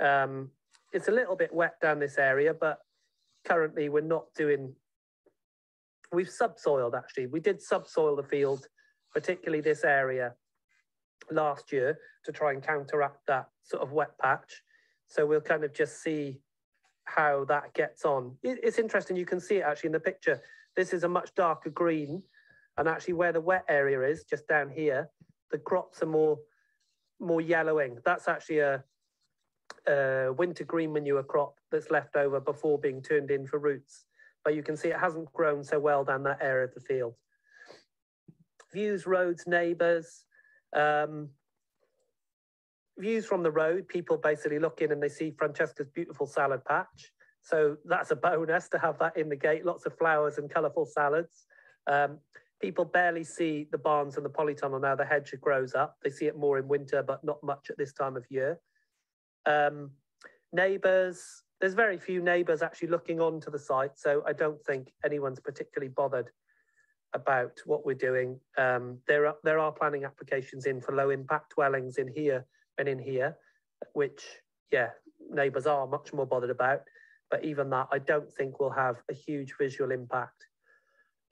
Um, it's a little bit wet down this area, but currently we're not doing, we've subsoiled actually. We did subsoil the field, particularly this area last year to try and counteract that sort of wet patch. So we'll kind of just see how that gets on. It's interesting, you can see it actually in the picture. This is a much darker green and actually where the wet area is, just down here, the crops are more, more yellowing. That's actually a, a winter green manure crop that's left over before being turned in for roots. But you can see it hasn't grown so well down that area of the field. Views, roads, neighbours, um, views from the road, people basically look in and they see Francesca's beautiful salad patch. So that's a bonus to have that in the gate, lots of flowers and colourful salads. Um, people barely see the barns and the polytunnel now the hedge grows up. They see it more in winter, but not much at this time of year. Um, neighbours, there's very few neighbours actually looking on to the site, so I don't think anyone's particularly bothered about what we're doing. Um, there are there are planning applications in for low impact dwellings in here and in here, which yeah, neighbours are much more bothered about. But even that, I don't think will have a huge visual impact.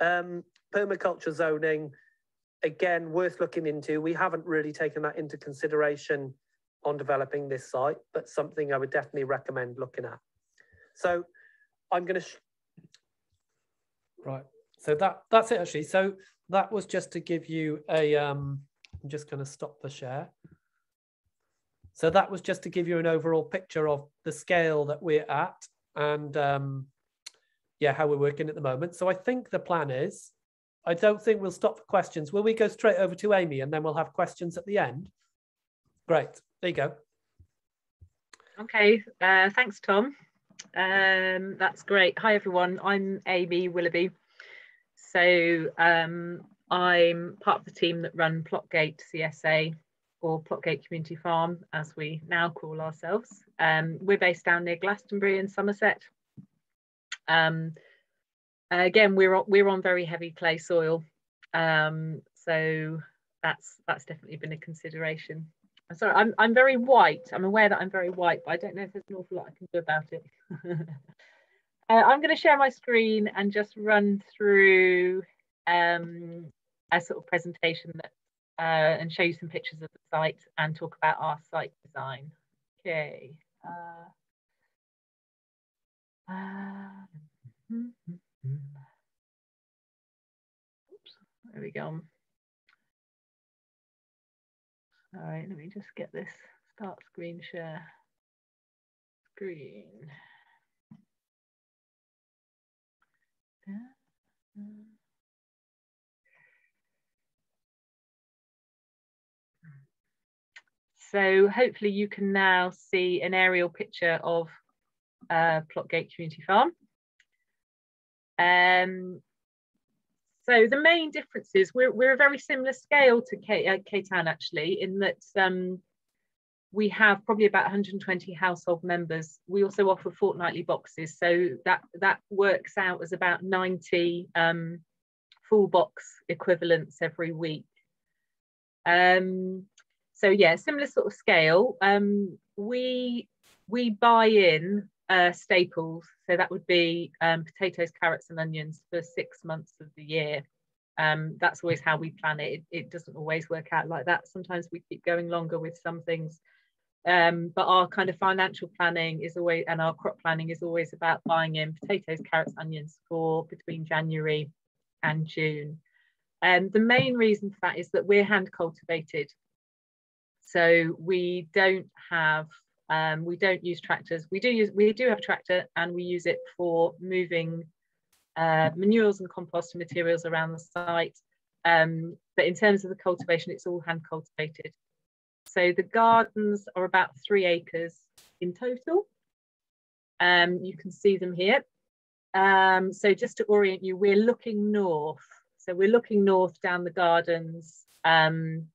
Um, permaculture zoning, again, worth looking into. We haven't really taken that into consideration on developing this site, but something I would definitely recommend looking at. So I'm going to.
right. So that that's it actually. So that was just to give you a. Um, I'm just going to stop the share. So that was just to give you an overall picture of the scale that we're at and um, yeah, how we're working at the moment. So I think the plan is, I don't think we'll stop for questions. Will we go straight over to Amy and then we'll have questions at the end? Great, there you go.
Okay, uh, thanks, Tom. Um, that's great. Hi, everyone. I'm Amy Willoughby. So um, I'm part of the team that run Plotgate CSA or Plotgate Community Farm, as we now call ourselves. Um, we're based down near Glastonbury in Somerset. Um, again, we're on, we're on very heavy clay soil, um, so that's that's definitely been a consideration. Sorry, I'm I'm very white. I'm aware that I'm very white, but I don't know if there's an awful lot I can do about it. uh, I'm going to share my screen and just run through um, a sort of presentation that uh, and show you some pictures of the site and talk about our site design. Okay. Uh, uh, oops, there we go. All right, let me just get this start screen share. Screen. So hopefully you can now see an aerial picture of uh, Plotgate Community Farm. Um, so the main difference is we're, we're a very similar scale to K, uh, Cae Tan actually, in that um, we have probably about 120 household members. We also offer fortnightly boxes, so that that works out as about 90 um, full box equivalents every week. Um, so yeah, similar sort of scale. Um, we we buy in uh, staples, so that would be um, potatoes, carrots, and onions for six months of the year. Um, that's always how we plan it. it. it. doesn't always work out like that. Sometimes we keep going longer with some things. Um, but our kind of financial planning is always, and our crop planning is always about buying in potatoes, carrots, onions for between January and June. And um, the main reason for that is that we're hand cultivated. So we don't have, um, we don't use tractors. We do use, we do have a tractor and we use it for moving uh, manures and compost materials around the site. Um, but in terms of the cultivation, it's all hand cultivated. So the gardens are about three acres in total. Um, you can see them here. Um, so just to orient you, we're looking north. So we're looking north down the gardens. Um,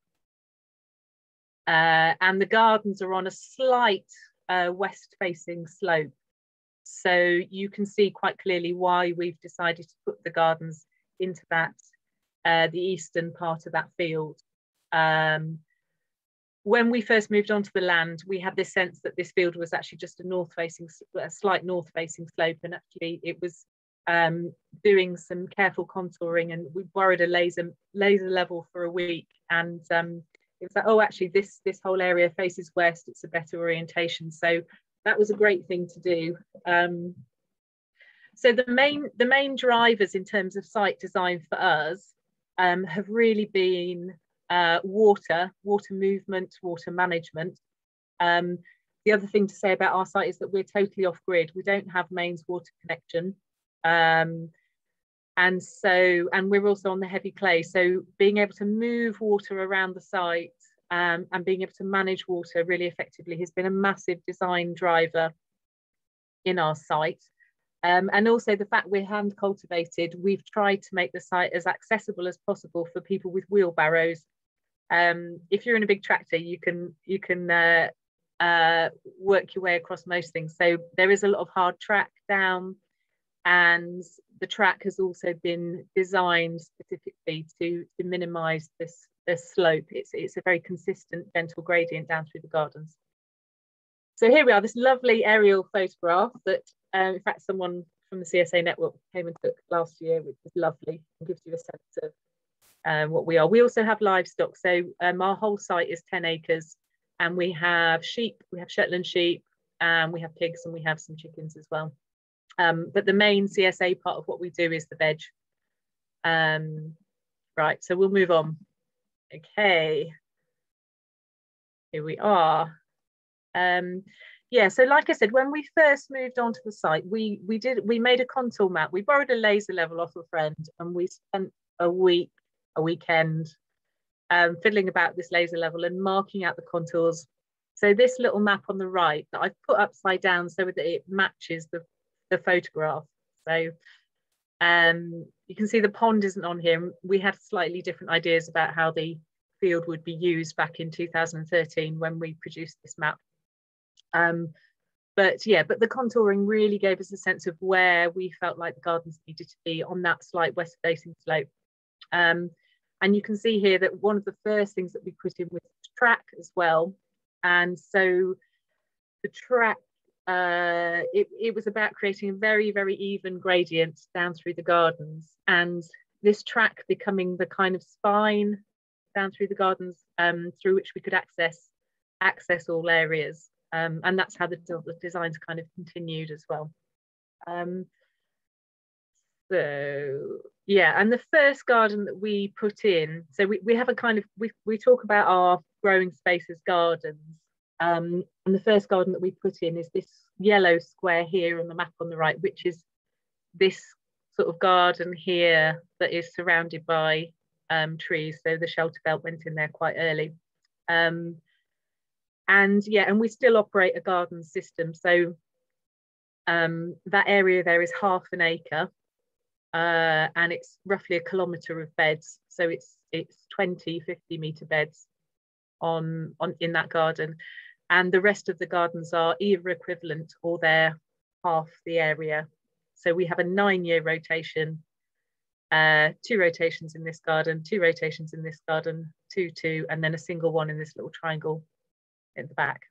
Uh, and the gardens are on a slight uh, west facing slope. So you can see quite clearly why we've decided to put the gardens into that, uh, the eastern part of that field. Um, when we first moved onto the land, we had this sense that this field was actually just a north facing, a slight north facing slope. And actually it was um, doing some careful contouring and we borrowed a laser laser level for a week. And um, it was like, oh, actually this, this whole area faces west, it's a better orientation. So that was a great thing to do. Um, so the main, the main drivers in terms of site design for us um, have really been uh, water, water movement, water management. Um, the other thing to say about our site is that we're totally off grid. We don't have mains water connection. Um, and so, and we're also on the heavy clay. So being able to move water around the site um, and being able to manage water really effectively has been a massive design driver in our site. Um, and also the fact we're hand cultivated, we've tried to make the site as accessible as possible for people with wheelbarrows um, if you're in a big tractor, you can you can uh, uh, work your way across most things. So there is a lot of hard track down, and the track has also been designed specifically to to minimise this this slope. It's it's a very consistent gentle gradient down through the gardens. So here we are, this lovely aerial photograph that, um, in fact, someone from the CSA network came and took last year, which was lovely and gives you a sense of um, what we are. We also have livestock. So um, our whole site is 10 acres and we have sheep, we have Shetland sheep, and we have pigs and we have some chickens as well. Um, but the main CSA part of what we do is the veg. Um, right, so we'll move on. Okay, here we are. Um, yeah, so like I said, when we first moved onto the site, we we did we made a contour map. We borrowed a laser level off a friend, and we spent a week a weekend um, fiddling about this laser level and marking out the contours. So this little map on the right that I've put upside down so that it matches the, the photograph. So um, you can see the pond isn't on here. We had slightly different ideas about how the field would be used back in 2013 when we produced this map. Um, but yeah, but the contouring really gave us a sense of where we felt like the gardens needed to be on that slight west facing slope. Um, and you can see here that one of the first things that we put in was track as well. And so the track, uh, it, it was about creating a very, very even gradient down through the gardens. And this track becoming the kind of spine down through the gardens um, through which we could access access all areas. Um, and that's how the, the designs kind of continued as well. Um, so yeah, and the first garden that we put in, so we, we have a kind of, we, we talk about our growing spaces gardens. Um, and the first garden that we put in is this yellow square here on the map on the right, which is this sort of garden here that is surrounded by um, trees. So the shelter belt went in there quite early. Um, and yeah, and we still operate a garden system. So um, that area there is half an acre uh, and it's roughly a kilometre of beds. So it's it's 20, 50 metre beds on, on in that garden. And the rest of the gardens are either equivalent or they're half the area. So we have a nine year rotation, uh, two rotations in this garden, two rotations in this garden, two, two, and then a single one in this little triangle in the back.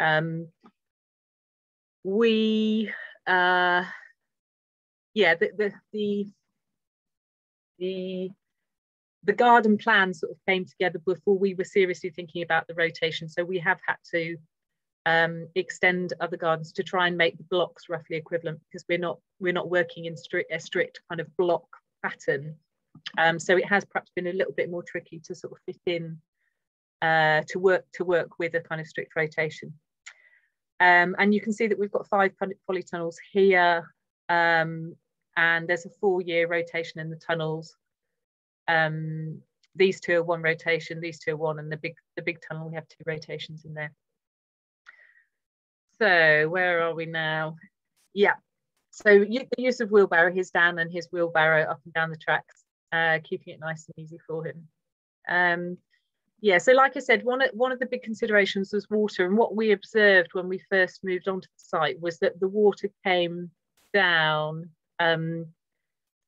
Um, we uh, yeah, the, the the the the garden plan sort of came together before we were seriously thinking about the rotation. So we have had to um, extend other gardens to try and make the blocks roughly equivalent because we're not we're not working in strict a strict kind of block pattern. Um, so it has perhaps been a little bit more tricky to sort of fit in uh, to work to work with a kind of strict rotation. Um, and you can see that we've got five polytunnels here. Um, and there's a four year rotation in the tunnels. Um, these two are one rotation, these two are one, and the big the big tunnel we have two rotations in there. So where are we now? Yeah. So the use of wheelbarrow, his Dan and his wheelbarrow up and down the tracks, uh, keeping it nice and easy for him. Um, yeah, so like I said, one of, one of the big considerations was water. And what we observed when we first moved onto the site was that the water came down um,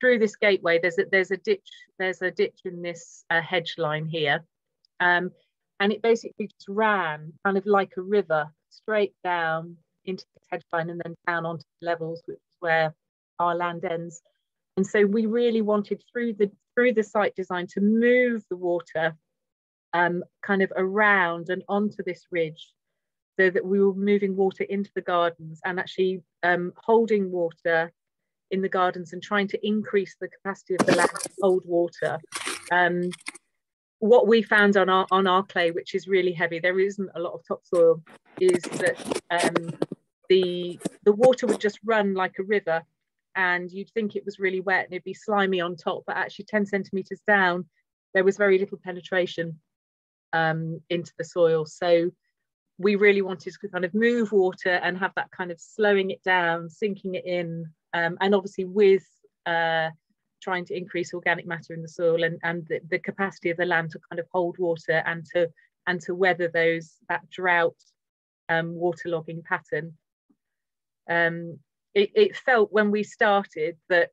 through this gateway. There's a, there's a ditch, there's a ditch in this uh, hedge line here. Um, and it basically just ran kind of like a river straight down into the hedge line and then down onto the levels, which is where our land ends. And so we really wanted through the through the site design to move the water um, kind of around and onto this ridge so that we were moving water into the gardens and actually um, holding water in the gardens and trying to increase the capacity of the land to hold water. Um, what we found on our on our clay, which is really heavy, there isn't a lot of topsoil, is that um, the the water would just run like a river, and you'd think it was really wet and it'd be slimy on top, but actually 10 centimeters down, there was very little penetration um, into the soil. So we really wanted to kind of move water and have that kind of slowing it down, sinking it in, um, and obviously with uh, trying to increase organic matter in the soil and, and the, the, capacity of the land to kind of hold water and to and to weather those that drought um, waterlogging pattern. Um, it, it felt when we started that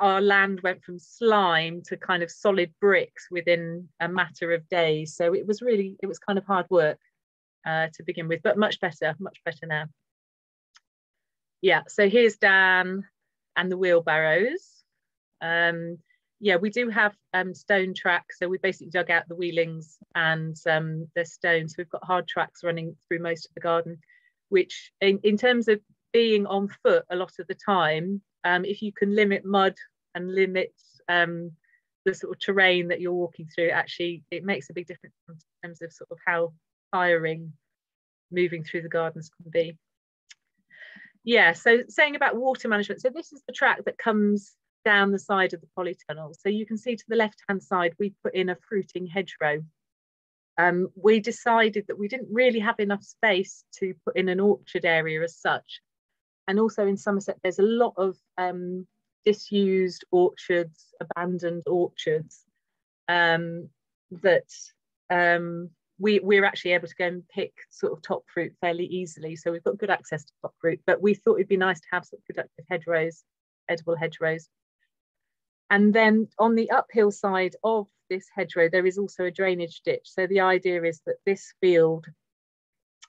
our land went from slime to kind of solid bricks within a matter of days. So it was really, it was kind of hard work uh, to begin with, but much better, much better now. Yeah, so here's Dan and the wheelbarrows. Um, yeah, we do have um, stone tracks. So we basically dug out the wheelings and um, the stones. We've got hard tracks running through most of the garden, which in, in terms of being on foot a lot of the time, um, if you can limit mud and limit um, the sort of terrain that you're walking through, actually it makes a big difference in terms of sort of how tiring moving through the gardens can be. Yeah, so saying about water management. So this is the track that comes down the side of the polytunnel. So you can see to the left-hand side, we put in a fruiting hedgerow. Um, we decided that we didn't really have enough space to put in an orchard area as such and also in Somerset, there's a lot of um, disused orchards, abandoned orchards um, that um, we, we're actually able to go and pick sort of top fruit fairly easily. So we've got good access to top fruit, but we thought it'd be nice to have sort of productive hedgerows, edible hedgerows. And then on the uphill side of this hedgerow, there is also a drainage ditch. So the idea is that this field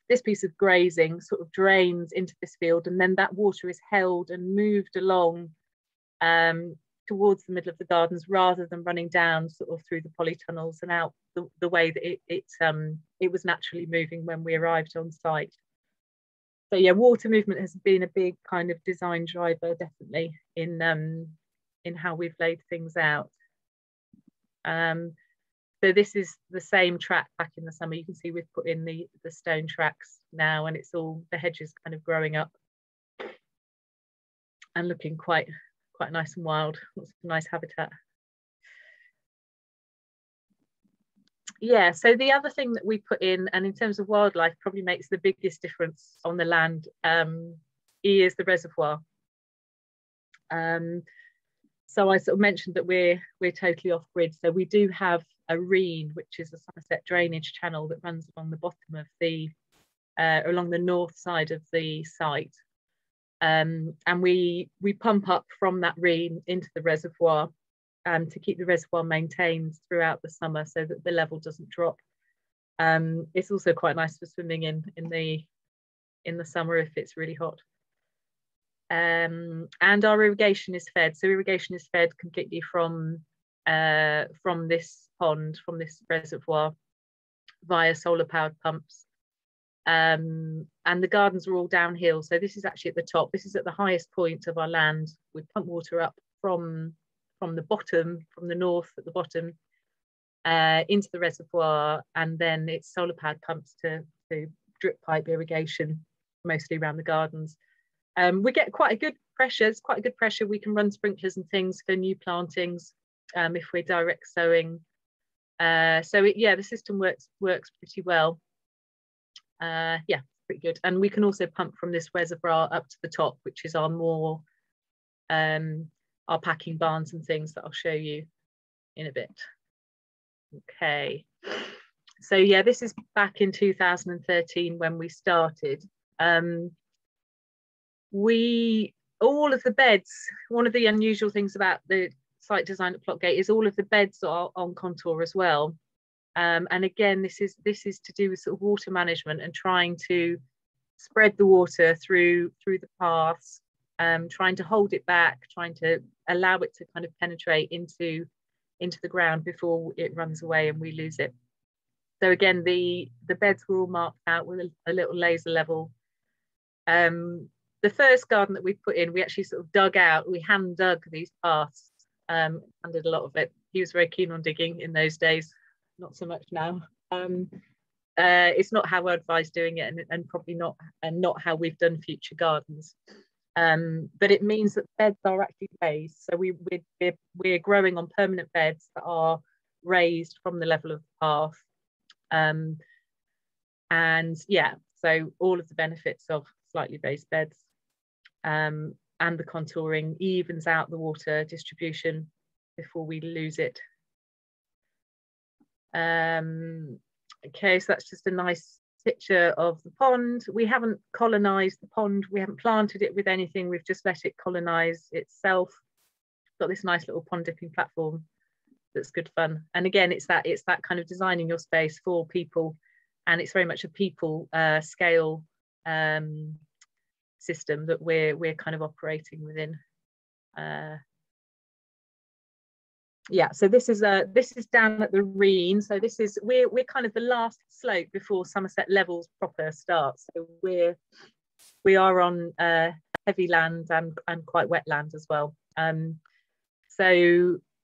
this piece of grazing sort of drains into this field and then that water is held and moved along um, towards the middle of the gardens rather than running down sort of through the polytunnels and out the, the way that it, it, um, it was naturally moving when we arrived on site. So yeah, water movement has been a big kind of design driver definitely in, um, in how we've laid things out. Um, so this is the same track back in the summer. You can see we've put in the, the stone tracks now and it's all the hedges kind of growing up and looking quite quite nice and wild. Lots of nice habitat. Yeah, so the other thing that we put in, and in terms of wildlife, probably makes the biggest difference on the land, um, is the reservoir. Um, so I sort of mentioned that we're we're totally off grid. So we do have a Reen, which is a Somerset drainage channel that runs along the bottom of the uh, along the north side of the site. Um, and we we pump up from that Reen into the reservoir um, to keep the reservoir maintained throughout the summer so that the level doesn't drop. Um, it's also quite nice for swimming in in the in the summer if it's really hot um, and our irrigation is fed. So irrigation is fed completely from uh, from this pond, from this reservoir, via solar powered pumps. Um, and the gardens are all downhill. So this is actually at the top. This is at the highest point of our land. We pump water up from from the bottom, from the north at the bottom, uh, into the reservoir, and then it's solar powered pumps to, to drip pipe irrigation, mostly around the gardens. Um, we get quite a good pressure, it's quite a good pressure. We can run sprinklers and things for new plantings um, if we're direct sowing. Uh, so it, yeah, the system works works pretty well. Uh, yeah, pretty good. And we can also pump from this reservoir up to the top, which is our more um, our packing barns and things that I'll show you in a bit. Okay. so yeah, this is back in 2013 when we started. Um, we all of the beds. One of the unusual things about the site design at Plotgate is all of the beds are on contour as well. Um, and again, this is this is to do with sort of water management and trying to spread the water through through the paths, um, trying to hold it back, trying to allow it to kind of penetrate into into the ground before it runs away and we lose it. So again, the the beds were all marked out with a, a little laser level. Um, the first garden that we put in, we actually sort of dug out, we hand dug these paths um, and did a lot of it. He was very keen on digging in those days, not so much now. Um, uh, it's not how I advise doing it and, and probably not and not how we've done future gardens. Um, but it means that beds are actually raised. So we, we're, we're growing on permanent beds that are raised from the level of the path. Um, and yeah, so all of the benefits of slightly raised beds. Um, and the contouring evens out the water distribution before we lose it. Um, okay, so that's just a nice picture of the pond. We haven't colonized the pond, we haven't planted it with anything, we've just let it colonize itself. Got this nice little pond dipping platform that's good fun. And again, it's that it's that kind of designing your space for people, and it's very much a people uh, scale um, system that we're we're kind of operating within. Uh, yeah, so this is a this is down at the Reen. So this is we're we're kind of the last slope before Somerset Levels proper starts. So we're we are on uh, heavy land and and quite wet land as well. Um, so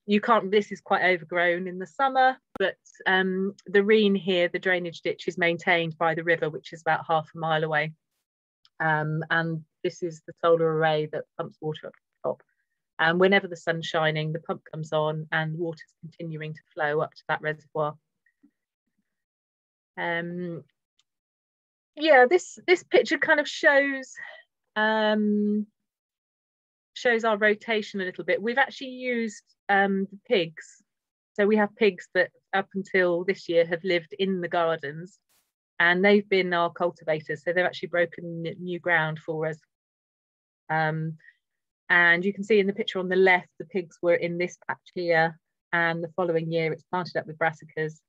you can't. This is quite overgrown in the summer, but um, the Reen here, the drainage ditch is maintained by the river, which is about half a mile away. Um, and this is the solar array that pumps water up. And whenever the sun's shining, the pump comes on and water's continuing to flow up to that reservoir. Um, yeah, this this picture kind of shows um, shows our rotation a little bit. We've actually used um, the pigs. So we have pigs that up until this year have lived in the gardens and they've been our cultivators. So they've actually broken new ground for us. Um, and you can see in the picture on the left, the pigs were in this patch here. And the following year, it's planted up with brassicas.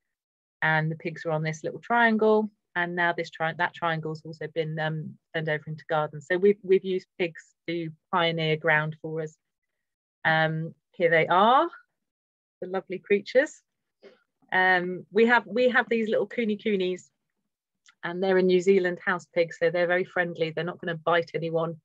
And the pigs were on this little triangle. And now this tri that triangle's also been um, turned over into gardens. So we've, we've used pigs to pioneer ground for us. Um, here they are, the lovely creatures. Um, we have we have these little kune kunes and they're a New Zealand house pig, so they're very friendly. They're not going to bite anyone.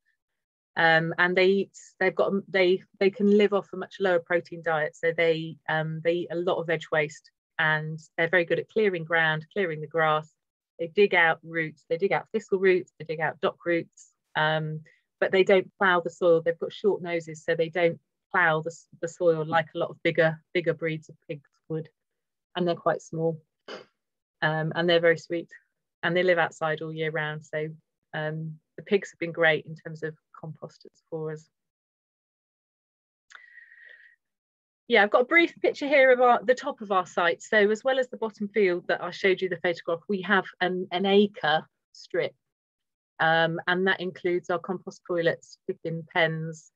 Um, and they eat, they've got, they they can live off a much lower protein diet. So they um, they eat a lot of veg waste and they're very good at clearing ground, clearing the grass. They dig out roots, they dig out thistle roots, they dig out dock roots, um, but they don't plough the soil. They've got short noses, so they don't plough the, the soil like a lot of bigger bigger breeds of pigs would. And they're quite small um, and they're very sweet and they live outside all year round. So um, the pigs have been great in terms of composters for us. Yeah, I've got a brief picture here of our, the top of our site. So as well as the bottom field that I showed you the photograph, we have an, an acre strip um, and that includes our compost toilets, chicken pens,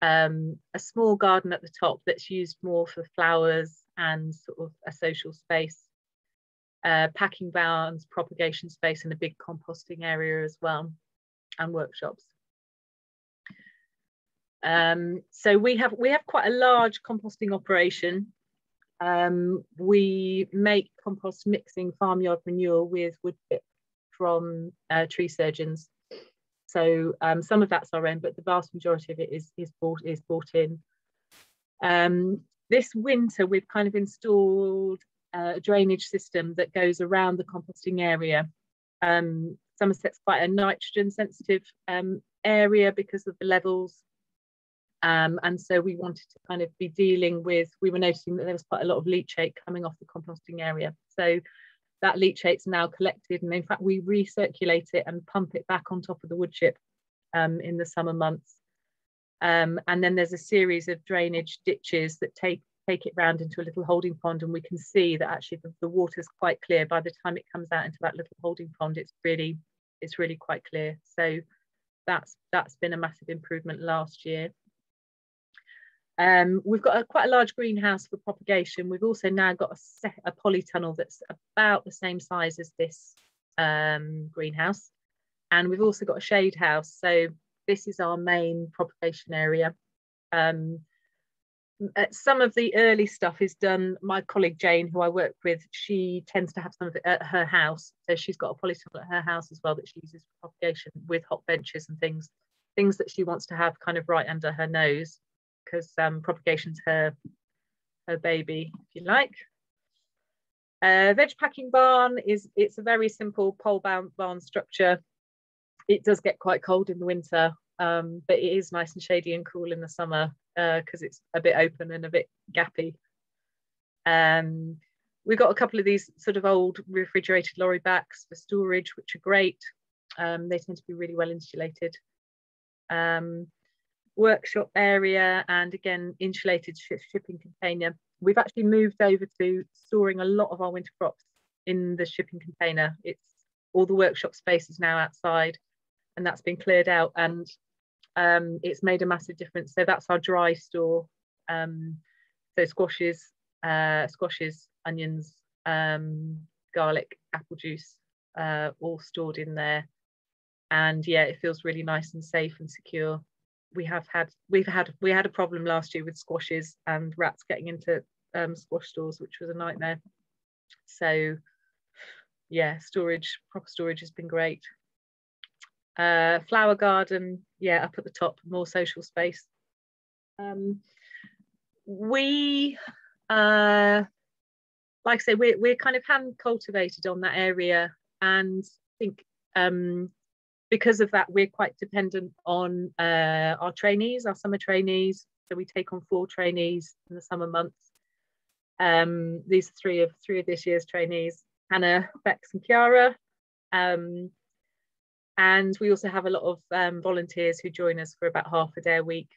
um, a small garden at the top that's used more for flowers and sort of a social space uh, packing barns, propagation space, and a big composting area as well, and workshops. Um, so we have we have quite a large composting operation. Um, we make compost mixing farmyard manure with wood chip from uh, tree surgeons. So um, some of that's our own, but the vast majority of it is is bought is bought in. Um, this winter, we've kind of installed a drainage system that goes around the composting area. Um, Somerset's quite a nitrogen sensitive um, area because of the levels. Um, and so we wanted to kind of be dealing with, we were noticing that there was quite a lot of leachate coming off the composting area. So that leachate's now collected and in fact we recirculate it and pump it back on top of the wood chip um, in the summer months. Um, and then there's a series of drainage ditches that take take it round into a little holding pond and we can see that actually the, the water's quite clear by the time it comes out into that little holding pond it's really it's really quite clear so that's that's been a massive improvement last year um, we've got a, quite a large greenhouse for propagation we've also now got a, set, a polytunnel that's about the same size as this um, greenhouse and we've also got a shade house so this is our main propagation area um, uh, some of the early stuff is done. My colleague Jane, who I work with, she tends to have some of it at her house. So she's got a polytunnel at her house as well that she uses for propagation with hot benches and things, things that she wants to have kind of right under her nose because um, propagation's her, her baby, if you like. Uh, veg packing barn is it's a very simple pole barn, barn structure. It does get quite cold in the winter, um, but it is nice and shady and cool in the summer because uh, it's a bit open and a bit gappy. Um, we've got a couple of these sort of old refrigerated lorry backs for storage, which are great. Um, they tend to be really well insulated. Um, workshop area and again, insulated sh shipping container. We've actually moved over to storing a lot of our winter crops in the shipping container. It's all the workshop space is now outside and that's been cleared out and um, it's made a massive difference. So that's our dry store. Um, so squashes, uh, squashes, onions, um, garlic, apple juice, uh, all stored in there. And yeah, it feels really nice and safe and secure. We have had we've had we had a problem last year with squashes and rats getting into um, squash stores, which was a nightmare. So yeah, storage, proper storage has been great. Uh, flower garden, yeah, up at the top, more social space. Um, we, uh, like I say, we're, we're kind of hand cultivated on that area and I think um, because of that, we're quite dependent on uh, our trainees, our summer trainees. So we take on four trainees in the summer months. Um, these are three of three of this year's trainees, Hannah, Bex and Kiara. Um, and we also have a lot of um, volunteers who join us for about half a day a week.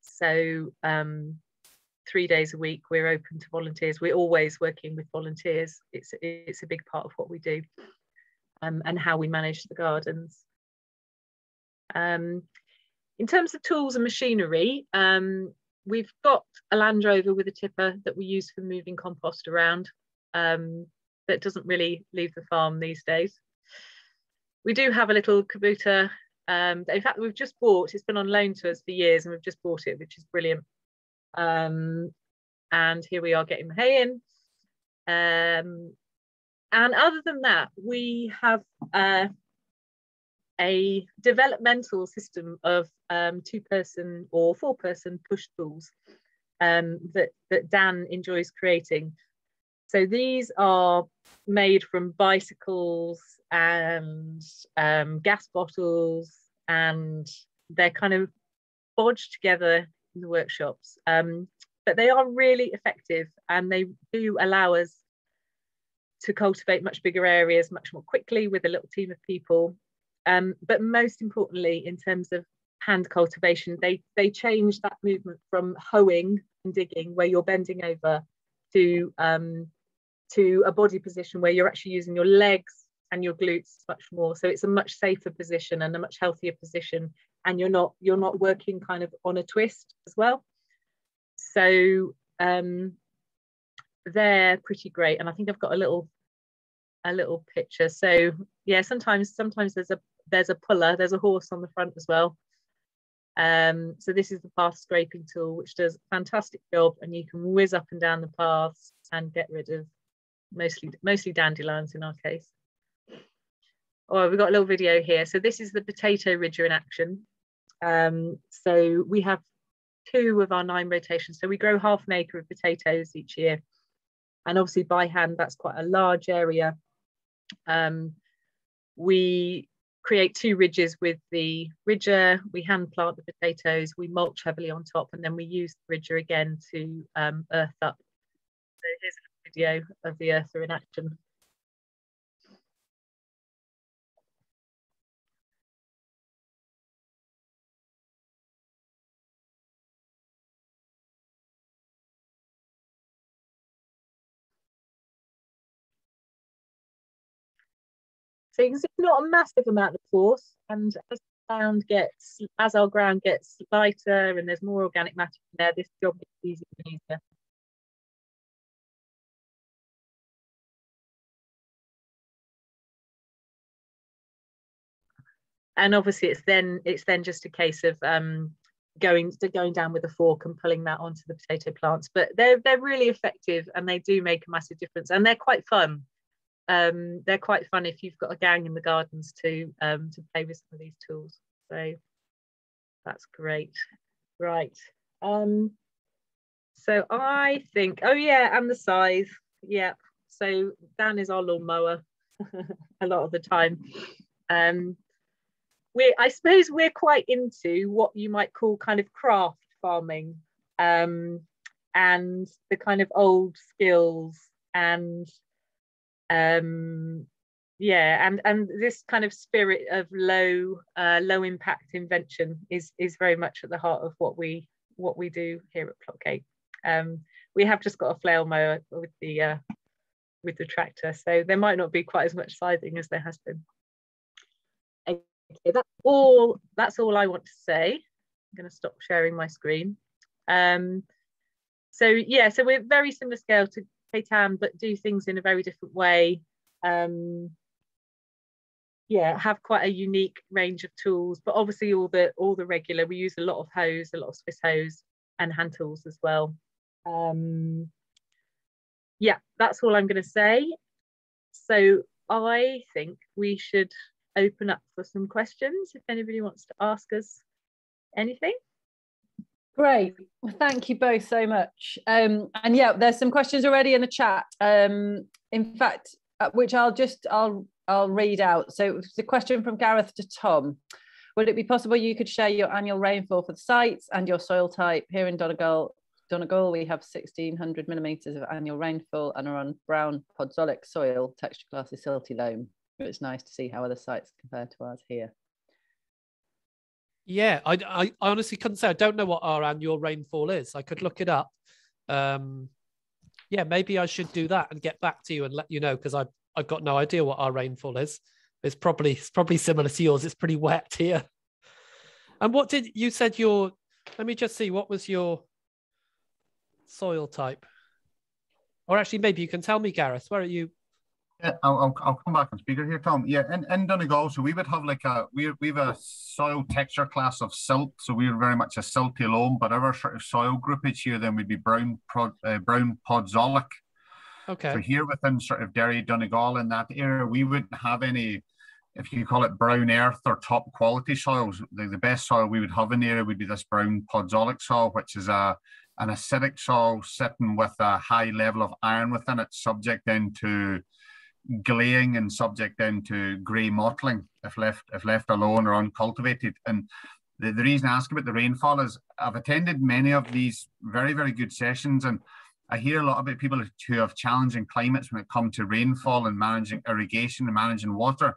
So um, three days a week, we're open to volunteers. We're always working with volunteers. It's, it's a big part of what we do um, and how we manage the gardens. Um, in terms of tools and machinery, um, we've got a Land Rover with a tipper that we use for moving compost around um, that doesn't really leave the farm these days we do have a little Kubota. Um, in fact, we've just bought. It's been on loan to us for years, and we've just bought it, which is brilliant. Um, and here we are getting hay in. Um, and other than that, we have uh, a developmental system of um, two-person or four-person push tools um, that that Dan enjoys creating. So these are made from bicycles and um, gas bottles, and they're kind of bodged together in the workshops. Um, but they are really effective and they do allow us to cultivate much bigger areas much more quickly with a little team of people. Um, but most importantly, in terms of hand cultivation, they, they change that movement from hoeing and digging, where you're bending over, to um, to a body position where you're actually using your legs and your glutes much more so it's a much safer position and a much healthier position and you're not you're not working kind of on a twist as well so um they're pretty great and i think i've got a little a little picture so yeah sometimes sometimes there's a there's a puller there's a horse on the front as well um so this is the path scraping tool which does a fantastic job and you can whiz up and down the paths and get rid of mostly mostly dandelions in our case. Oh, we've got a little video here. So this is the potato ridger in action. Um, so we have two of our nine rotations. So we grow half an acre of potatoes each year. And obviously by hand, that's quite a large area. Um, we create two ridges with the ridger, we hand plant the potatoes, we mulch heavily on top, and then we use the ridger again to um, earth up. So here's a video of the Earther in action. So it's not a massive amount of force, and as ground gets as our ground gets lighter and there's more organic matter in there, this job gets easier and easier. And obviously, it's then it's then just a case of um, going going down with a fork and pulling that onto the potato plants. But they're they're really effective and they do make a massive difference and they're quite fun. Um, they're quite fun if you've got a gang in the gardens to um, to play with some of these tools. So that's great. Right. Um, so I think, oh yeah, and the scythe. Yeah. So Dan is our lawnmower a lot of the time. Um, we I suppose we're quite into what you might call kind of craft farming um, and the kind of old skills and um, yeah and and this kind of spirit of low uh, low impact invention is is very much at the heart of what we what we do here at Plotgate. Um, we have just got a flail mower with the uh, with the tractor, so there might not be quite as much sizing as there has been. Okay, that's all. That's all I want to say. I'm going to stop sharing my screen. Um, so yeah, so we're very similar scale to Cae Tan, but do things in a very different way. Um, yeah, have quite a unique range of tools, but obviously all the all the regular. We use a lot of hose, a lot of Swiss hoes, and hand tools as well. Um, yeah, that's all I'm going to say. So I think we should open up for some questions if anybody wants to ask us anything.
Great. Thank you both so much. Um, and yeah, there's some questions already in the chat. Um, in fact, uh, which I'll just I'll I'll read out. So a question from Gareth to Tom. Would it be possible you could share your annual rainfall for the sites and your soil type here in Donegal? Donegal, we have 1600 millimeters of annual rainfall and are on brown podzolic soil, texture class is silty loam it's nice to see how other sites compare to ours here.
Yeah, I, I, I honestly couldn't say. I don't know what our annual rainfall is. I could look it up. Um, yeah, maybe I should do that and get back to you and let you know because I I've got no idea what our rainfall is. It's probably it's probably similar to yours. It's pretty wet here. And what did you said your? Let me just see. What was your soil type? Or actually, maybe you can tell me, Gareth. Where are you?
Yeah, I'll, I'll, I'll come back and speaker here, Tom. Yeah, in, in Donegal, so we would have like a we we have a soil texture class of silt, so we're very much a silty loam. But our sort of soil groupage here then would be brown prod, uh, brown podzolic.
Okay.
So here within sort of Derry Donegal in that area, we wouldn't have any, if you call it brown earth or top quality soils. The, the best soil we would have in the area would be this brown podzolic soil, which is a an acidic soil sitting with a high level of iron within it, subject then to gleying and subject then to grey mottling if left if left alone or uncultivated. And the, the reason I ask about the rainfall is I've attended many of these very, very good sessions and I hear a lot about people who have challenging climates when it comes to rainfall and managing irrigation and managing water.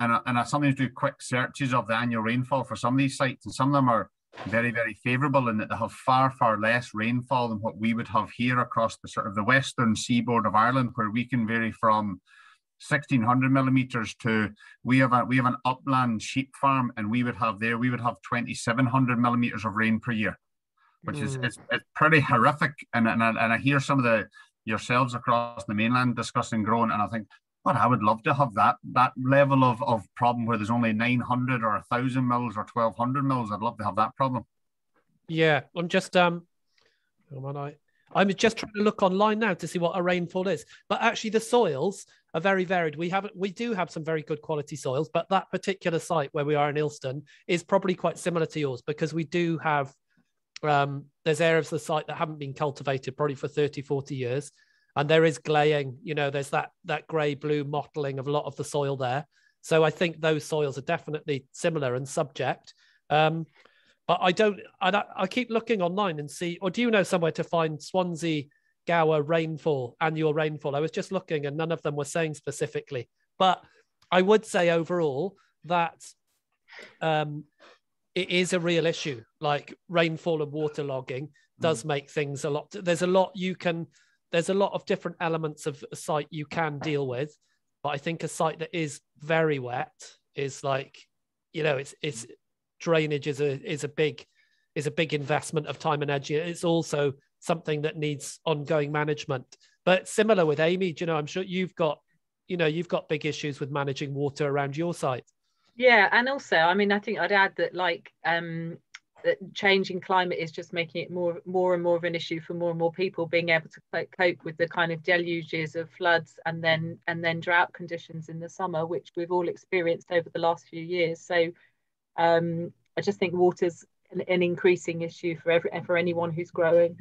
And I, and I sometimes do quick searches of the annual rainfall for some of these sites, and some of them are very, very favourable in that they have far, far less rainfall than what we would have here across the sort of the western seaboard of Ireland, where we can vary from 1600 millimeters to we have a we have an upland sheep farm and we would have there we would have 2700 millimeters of rain per year which mm. is it's, it's pretty horrific and, and, I, and I hear some of the yourselves across the mainland discussing growing and I think but I would love to have that that level of, of problem where there's only 900 or 1,000 mils or 1,200 mils. I'd love to have that problem.
Yeah, I'm just um, I? I'm just trying to look online now to see what a rainfall is. But actually, the soils are very varied. We have we do have some very good quality soils, but that particular site where we are in Ilston is probably quite similar to yours because we do have um, there's areas of the site that haven't been cultivated probably for 30, 40 years and there is gleying you know there's that that gray blue mottling of a lot of the soil there. So i think those soils are definitely similar and subject. Um, but i don't I, I keep looking online and see or do you know somewhere to find swansea gower rainfall annual rainfall? I was just looking and none of them were saying specifically. But i would say overall that um, it is a real issue. Like rainfall and waterlogging does mm. make things a lot there's a lot you can there's a lot of different elements of a site you can deal with. But I think a site that is very wet is like, you know, it's it's drainage is a is a big is a big investment of time and energy. It's also something that needs ongoing management. But similar with Amy, you know, I'm sure you've got, you know, you've got big issues with managing water around your site.
Yeah, and also, I mean, I think I'd add that like um, changing climate is just making it more more and more of an issue for more and more people being able to cope with the kind of deluges of floods and then and then drought conditions in the summer which we've all experienced over the last few years. So um, i just think water's an, an increasing issue for every, for anyone who's growing.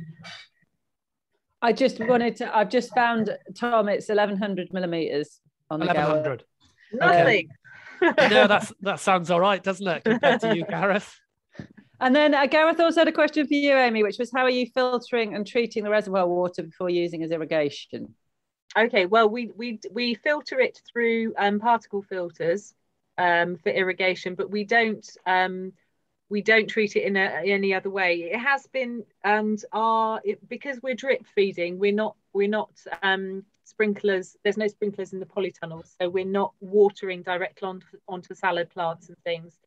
I just wanted to i've just found tom it's 1100 millimeters on the 1100
nothing
okay. no that's that sounds all right doesn't it compared to you gareth
and then uh, Gareth also had a question for you, Amy, which was how are you filtering and treating the reservoir water before using as irrigation?
Okay, well, we we we filter it through um, particle filters um, for irrigation, but we don't um, we don't treat it in a, any other way. It has been and our it, because we're drip feeding, we're not we're not um, sprinklers. There's no sprinklers in the polytunnels, so we're not watering directly onto, onto salad plants and things.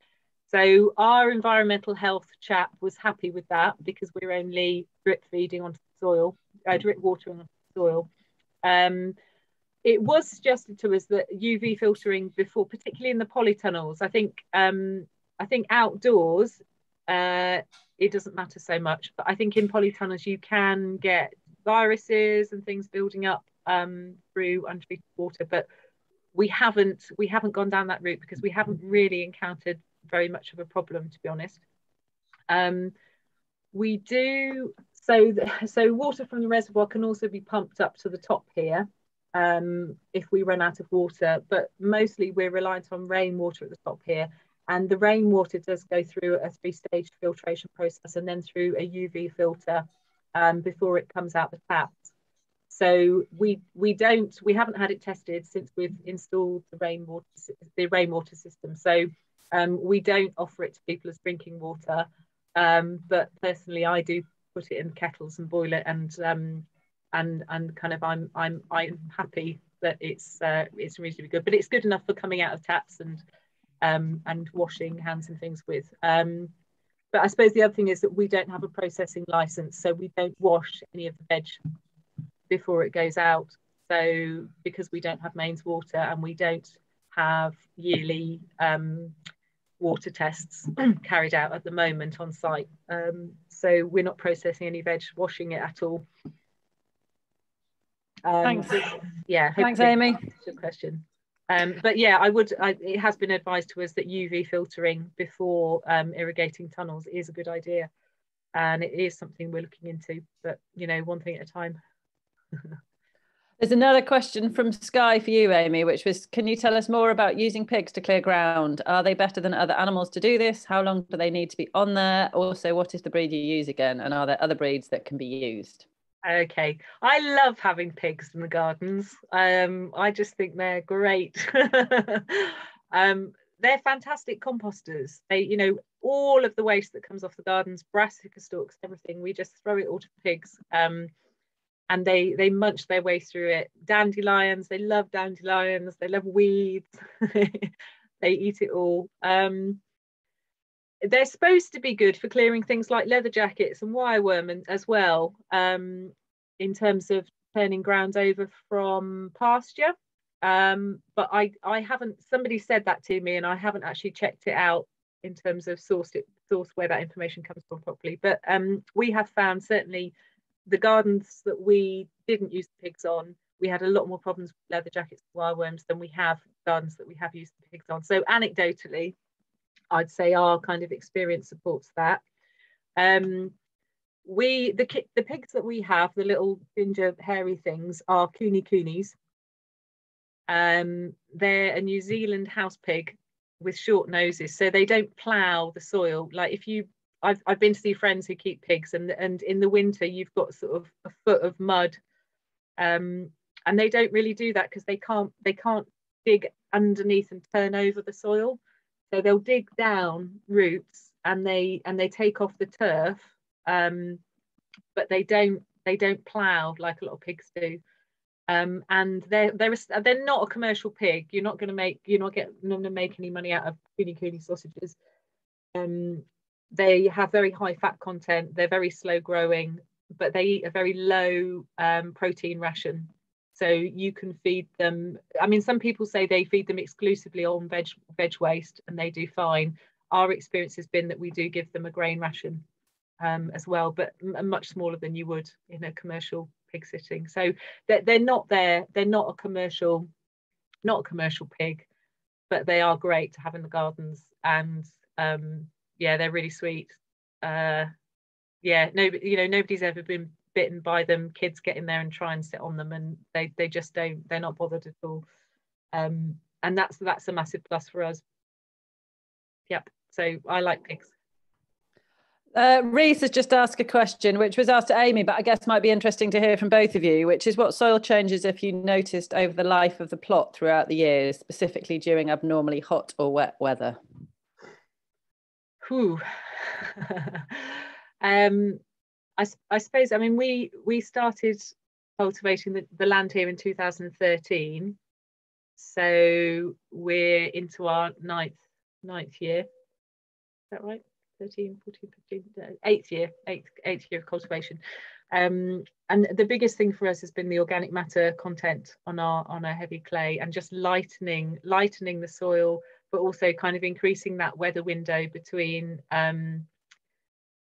So our environmental health chap was happy with that because we're only drip feeding onto the soil, uh, drip watering onto the soil. Um, it was suggested to us that UV filtering before, particularly in the polytunnels, I think um, I think outdoors uh, it doesn't matter so much, but I think in polytunnels you can get viruses and things building up um, through untreated water, but we haven't we haven't gone down that route because we haven't really encountered very much of a problem, to be honest. Um, we do so. So water from the reservoir can also be pumped up to the top here um, if we run out of water, but mostly we're reliant on rainwater at the top here. And the rainwater does go through a three-stage filtration process and then through a UV filter um, before it comes out the taps. So we we don't we haven't had it tested since we've installed the rainwater the rainwater system. So um, we don't offer it to people as drinking water, um, but personally, I do put it in kettles and boil it, and um, and and kind of I'm I'm I'm happy that it's uh, it's reasonably good, but it's good enough for coming out of taps and um, and washing hands and things with. Um, but I suppose the other thing is that we don't have a processing license, so we don't wash any of the veg before it goes out. So because we don't have mains water and we don't have yearly um, water tests carried out at the moment on site. Um, so we're not processing any veg, washing it at all.
Um, Thanks.
Yeah.
Thanks, Amy.
Good question. Um, but yeah, I would. I, it has been advised to us that UV filtering before um, irrigating tunnels is a good idea, and it is something we're looking into. But you know, one thing at a time.
There's another question from Sky for you, Amy, which was Can you tell us more about using pigs to clear ground? Are they better than other animals to do this? How long do they need to be on there? Also, what is the breed you use again? And are there other breeds that can be used?
Okay, I love having pigs in the gardens. Um, I just think they're great. um, they're fantastic composters. They, you know, all of the waste that comes off the gardens, brassica stalks, everything, we just throw it all to pigs. Um, and they they munch their way through it. Dandelions, they love dandelions, they love weeds, they eat it all. Um, they're supposed to be good for clearing things like leather jackets and wireworm and, as well, um, in terms of turning ground over from pasture. Um, but I, I haven't, somebody said that to me and I haven't actually checked it out in terms of source, it, source where that information comes from properly. But um, we have found certainly the gardens that we didn't use the pigs on, we had a lot more problems with leather jackets and wireworms than we have gardens that we have used the pigs on. So anecdotally, I'd say our kind of experience supports that. Um, we the the pigs that we have, the little ginger hairy things, are Kune Kunes. Um, they're a New Zealand house pig with short noses, so they don't plough the soil. Like if you I've I've been to see friends who keep pigs, and and in the winter you've got sort of a foot of mud, um, and they don't really do that because they can't they can't dig underneath and turn over the soil, so they'll dig down roots and they and they take off the turf, um, but they don't they don't plough like a lot of pigs do. Um, and they're they're they're not a commercial pig. You're not going to make you're not get going to make any money out of Kune Kune sausages. Um, they have very high fat content. They're very slow growing, but they eat a very low um, protein ration. So you can feed them. I mean, some people say they feed them exclusively on veg veg waste, and they do fine. Our experience has been that we do give them a grain ration um, as well, but much smaller than you would in a commercial pig sitting. So they're, they're not there. They're not a commercial, not a commercial pig, but they are great to have in the gardens. And um, yeah, they're really sweet. Uh, yeah, no, you know, nobody's ever been bitten by them. Kids get in there and try and sit on them, and they they just don't. They're not bothered at all. Um, and that's that's a massive plus for us. Yep. So I like pigs.
Uh, Reese has just asked a question, which was asked to Amy, but I guess might be interesting to hear from both of you, which is what soil changes have you noticed over the life of the plot throughout the years, specifically during abnormally hot or wet weather?
Whew. um, I, I, suppose, I mean, we, we started cultivating the, the land here in 2013. So we're into our ninth, ninth year. Is that right? 13, 14, 15, eighth year, eighth, eighth year of cultivation. Um, and the biggest thing for us has been the organic matter content on our on our heavy clay and just lightening lightening the soil, but also kind of increasing that weather window between um,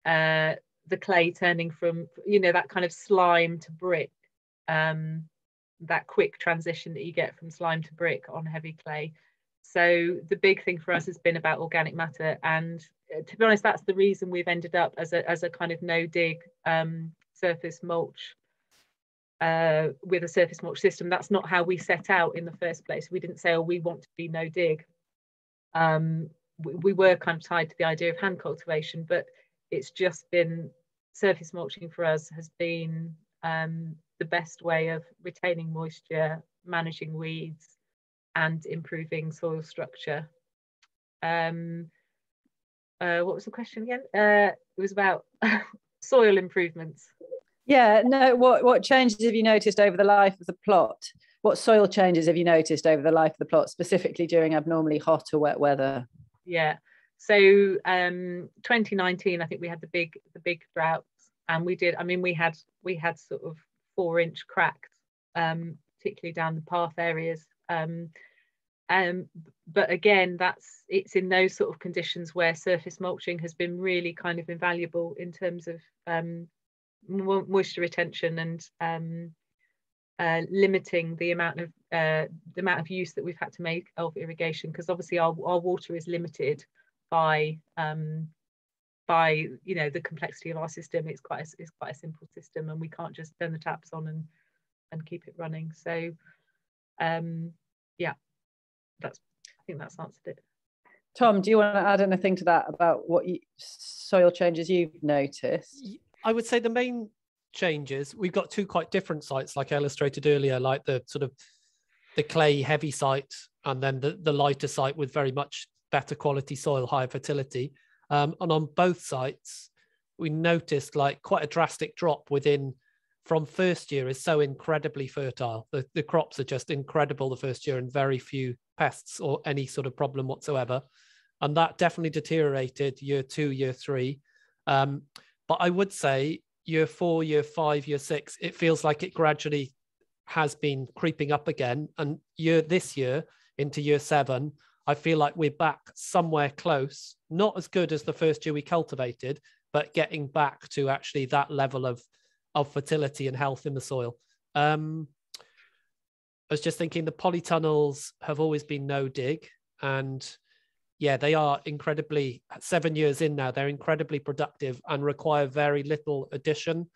uh, the clay turning from you know that kind of slime to brick, um, that quick transition that you get from slime to brick on heavy clay. So the big thing for us has been about organic matter, and uh, to be honest, that's the reason we've ended up as a as a kind of no dig um, surface mulch uh, with a surface mulch system. That's not how we set out in the first place. We didn't say, "Oh, we want to be no dig." Um, we, we were kind of tied to the idea of hand cultivation, but it's just been surface mulching for us has been um, the best way of retaining moisture, managing weeds, and improving soil structure. Um, uh, what was the question again? Uh, it was about soil improvements.
Yeah, no, what, what changes have you noticed over the life of the plot? What soil changes have you noticed over the life of the plot, specifically during abnormally hot or wet weather?
Yeah, so um, 2019, I think we had the big the big droughts, and we did. I mean, we had we had sort of four inch cracks, um, particularly down the path areas. Um, um, but again, that's it's in those sort of conditions where surface mulching has been really kind of invaluable in terms of um, moisture retention and um, uh, limiting the amount of uh, the amount of use that we've had to make of irrigation because obviously our, our water is limited by um, by you know the complexity of our system it's quite a, it's quite a simple system and we can't just turn the taps on and and keep it running so um yeah that's I think that's answered it.
Tom, do you want to add anything to that about what you, soil changes you've noticed?
I would say the main changes we've got two quite different sites, like I illustrated earlier, like the sort of the clay heavy site and then the, the lighter site with very much better quality soil, higher fertility. Um, and on both sites, we noticed like quite a drastic drop within from first year is so incredibly fertile. The, the crops are just incredible the first year and very few pests or any sort of problem whatsoever. And that definitely deteriorated year two, year three. Um, but I would say year four, year five, year six, it feels like it gradually has been creeping up again. And year this year into year seven, I feel like we're back somewhere close, not as good as the first year we cultivated, but getting back to actually that level of of fertility and health in the soil. Um, I was just thinking the polytunnels have always been no dig, and yeah, they are incredibly seven years in now. They're incredibly productive and require very little addition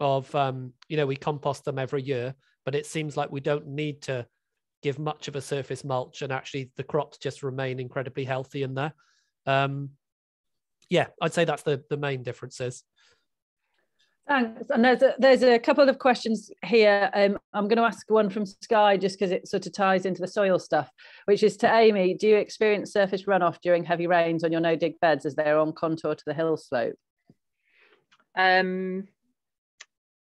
of um, you know we compost them every year, but it seems like we don't need to give much of a surface mulch, and actually the crops just remain incredibly healthy in there. Um, yeah, I'd say that's the the main differences.
Thanks. And there's a, there's a couple of questions here. Um, I'm going to ask one from Sky just because it sort of ties into the soil stuff, which is to Amy. Do you experience surface runoff during heavy rains on your no dig beds as they're on contour to the hill slope?
Um,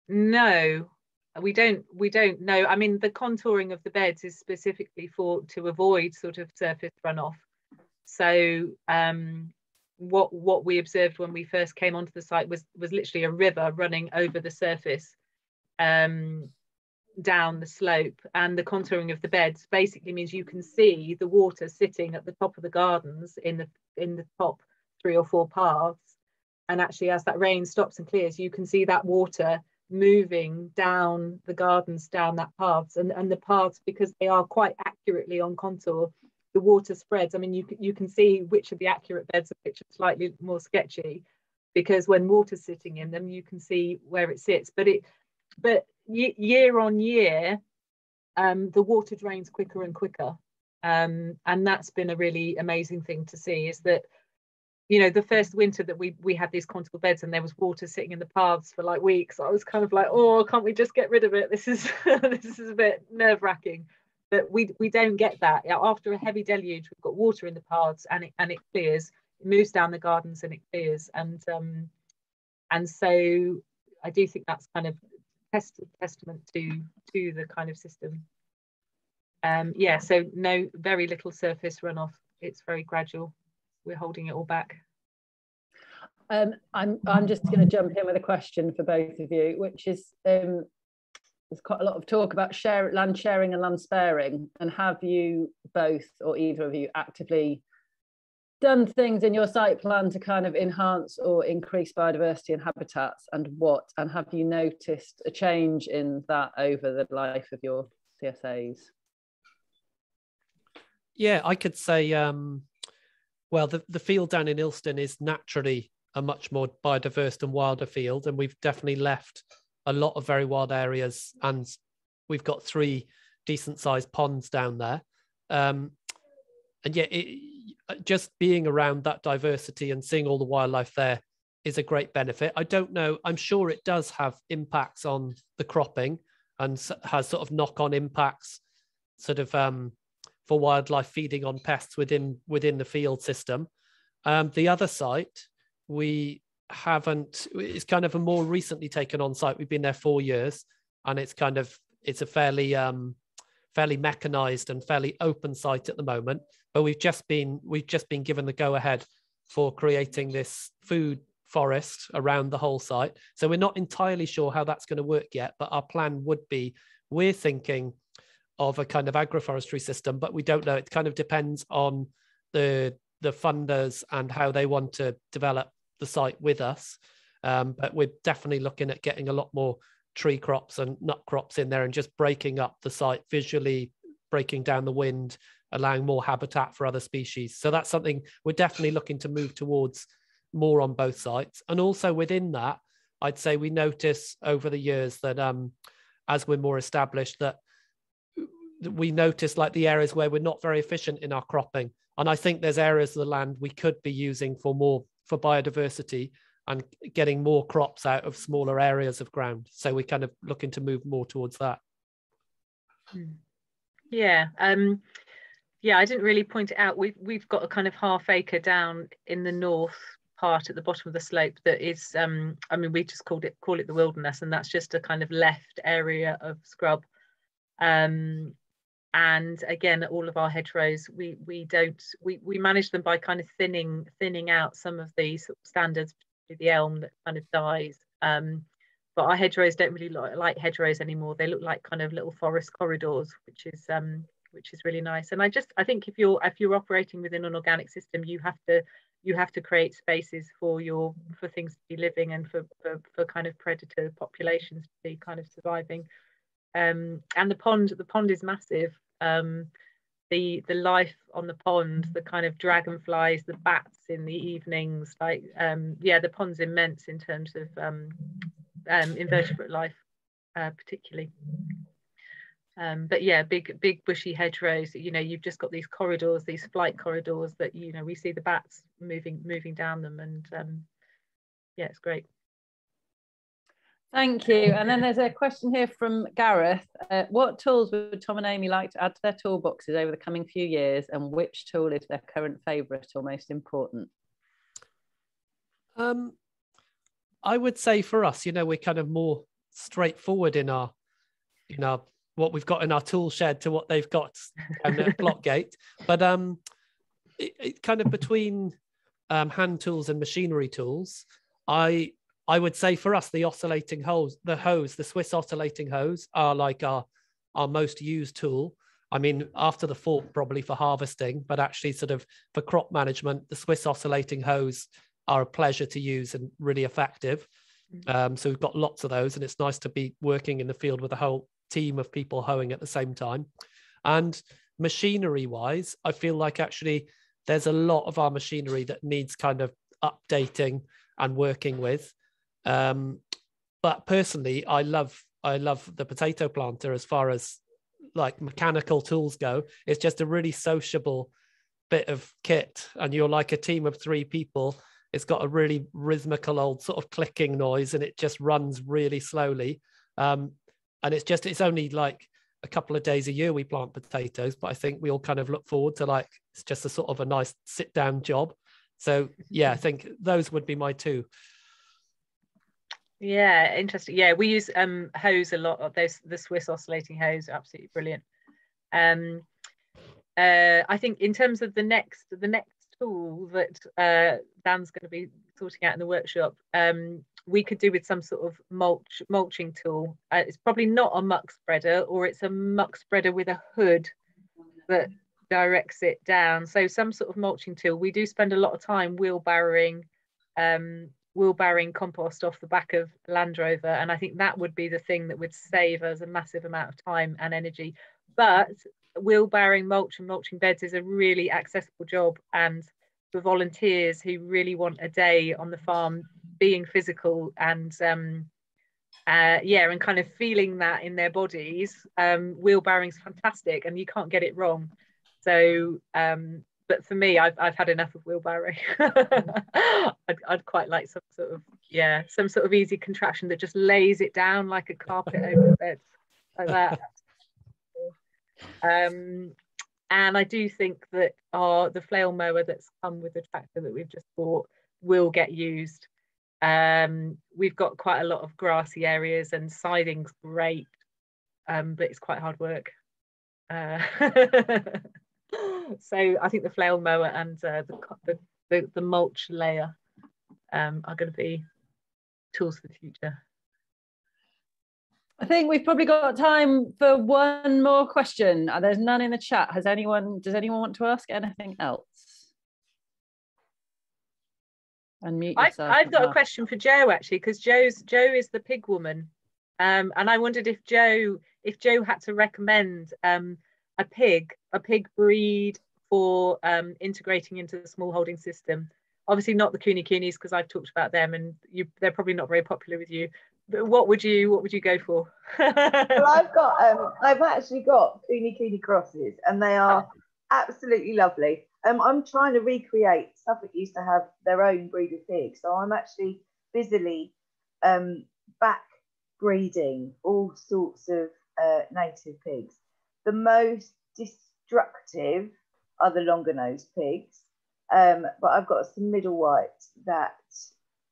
no, we don't we don't know i mean the contouring of the beds is specifically for to avoid sort of surface runoff so um, what what we observed when we first came onto the site was was literally a river running over the surface um, down the slope and the contouring of the beds basically means you can see the water sitting at the top of the gardens in the in the top three or four paths. And actually as that rain stops and clears you can see that water moving down the gardens down that paths. And, and the paths because they are quite accurately on contour the water spreads. I mean you, you can see which are the accurate beds and which are slightly more sketchy because when water's sitting in them you can see where it sits. But it but year on year um, the water drains quicker and quicker. Um, and that's been a really amazing thing to see is that you know the first winter that we we had these contour beds and there was water sitting in the paths for like weeks i was kind of like oh can't we just get rid of it? This is this is a bit nerve wracking but we we don't get that. After a heavy deluge we've got water in the paths and it and it clears it moves down the gardens and it clears. And um and so i do think that's kind of test, testament to to the kind of system. Um yeah so no very little surface runoff. It's very gradual. We're holding it all back.
Um, I'm I'm just going to jump in with a question for both of you, which is um, there's quite a lot of talk about share land sharing and land sparing, and have you both or either of you actively done things in your site plan to kind of enhance or increase biodiversity and habitats, and what? And have you noticed a change in that over the life of your CSAs?
Yeah, I could say um, well, the, the field down in Ilston is naturally a much more biodiverse and wilder field, and we've definitely left a lot of very wild areas, and we've got three decent sized ponds down there. Um, and yeah, it, just being around that diversity and seeing all the wildlife there is a great benefit. I don't know, I'm sure it does have impacts on the cropping and has sort of knock on impacts, sort of um, for wildlife feeding on pests within within the field system. Um, the other site, we haven't. It's kind of a more recently taken on site. We've been there four years, and it's kind of it's a fairly um, fairly mechanized and fairly open site at the moment. But we've just been we've just been given the go ahead for creating this food forest around the whole site. So we're not entirely sure how that's going to work yet, but our plan would be we're thinking of a kind of agroforestry system, but we don't know. It kind of depends on the the funders and how they want to develop the site with us. Um, but we're definitely looking at getting a lot more tree crops and nut crops in there and just breaking up the site visually, breaking down the wind, allowing more habitat for other species. So that's something we're definitely looking to move towards more on both sites. And also within that, I'd say we notice over the years that um, as we're more established, that we notice like the areas where we're not very efficient in our cropping. And I think there's areas of the land we could be using for more for biodiversity and getting more crops out of smaller areas of ground. So we're kind of looking to move more towards that.
Hmm. Yeah. Um, yeah, I didn't really point it out. We've we've got a kind of half acre down in the north part at the bottom of the slope that is um, I mean we just called it call it the wilderness and that's just a kind of left area of scrub um, and again all of our hedgerows we we don't we we manage them by kind of thinning thinning out some of these standards the elm that kind of dies. Um, but our hedgerows don't really look like hedgerows anymore. They look like kind of little forest corridors which is um which is really nice. And i just i think if you're if you're operating within an organic system you have to you have to create spaces for your for things to be living and for for, for kind of predator populations to be kind of surviving. Um, and the pond the pond is massive um, the the life on the pond, the kind of dragonflies, the bats in the evenings, like um, yeah, the pond's immense in terms of um, um, invertebrate life, uh, particularly. Um, but yeah, big big bushy hedgerows. You know, you've just got these corridors, these flight corridors that you know we see the bats moving moving down them, and um, yeah, it's great.
Thank you. And then there's a question here from Gareth. Uh, what tools would Tom and Amy like to add to their toolboxes over the coming few years, and which tool is their current favourite or most important?
Um, I would say for us, you know, we're kind of more straightforward in our in our what we've got in our tool shed to what they've got and at Plotgate. But um, it, it kind of between um, hand tools and machinery tools, I I would say for us the oscillating hoes, the hoes, the Swiss oscillating hoes are like our our most used tool. I mean, after the fork, probably for harvesting, but actually, sort of for crop management, the Swiss oscillating hoes are a pleasure to use and really effective. Mm. Um, so we've got lots of those, and it's nice to be working in the field with a whole team of people hoeing at the same time. And machinery wise, I feel like actually there's a lot of our machinery that needs kind of updating and working with. Um, but personally, I love I love the potato planter as far as like mechanical tools go. It's just a really sociable bit of kit, and you're like a team of three people. It's got a really rhythmical old sort of clicking noise, and it just runs really slowly. Um, and it's just it's only like a couple of days a year we plant potatoes, but I think we all kind of look forward to like it's just a sort of a nice sit down job. So yeah, I think those would be my two.
Yeah, interesting. Yeah, we use um hoes a lot. Those the Swiss oscillating hoes, absolutely brilliant. Um, uh, I think in terms of the next the next tool that uh, Dan's going to be sorting out in the workshop, um, we could do with some sort of mulch mulching tool. Uh, it's probably not a muck spreader, or it's a muck spreader with a hood that directs it down. So some sort of mulching tool. We do spend a lot of time wheelbarrowing um, wheelbarrowing compost off the back of Land Rover. And I think that would be the thing that would save us a massive amount of time and energy. But wheelbarrowing mulch and mulching beds is a really accessible job. And for volunteers who really want a day on the farm being physical and um, uh, yeah, and kind of feeling that in their bodies, um, wheelbarrowing's fantastic and you can't get it wrong. So um, but for me, I've, I've had enough of wheelbarrowing. I'd, I'd quite like some sort of, yeah, some sort of easy contraption that just lays it down like a carpet over the bed, like that. Um, and I do think that our the flail mower that's come with the tractor that we've just bought will get used. Um, we've got quite a lot of grassy areas and siding's great, um, but it's quite hard work. Uh, so I think the flail mower and uh, the, the, the, the, mulch layer um, are going to be tools for the future.
I think we've probably got time for one more question. Uh, there's none in the chat. Has anyone, does anyone want to ask anything else?
Unmute yourself. I've, I've got a question for Joe actually, because Joe's Joe is the pig woman. Um, and I wondered if Joe, if Joe had to recommend um, a pig, a pig breed for um, integrating into the small holding system. Obviously, not the Kune Kunes because I've talked about them, and you, they're probably not very popular with you. But what would you what would you go for?
well, I've got um, I've actually got Kune Kune crosses, and they are absolutely lovely. Um, I'm trying to recreate. Suffolk used to have their own breed of pigs, so I'm actually busily um, back breeding all sorts of uh, native pigs. The most destructive are the longer nosed pigs. Um, but I've got some middle whites that,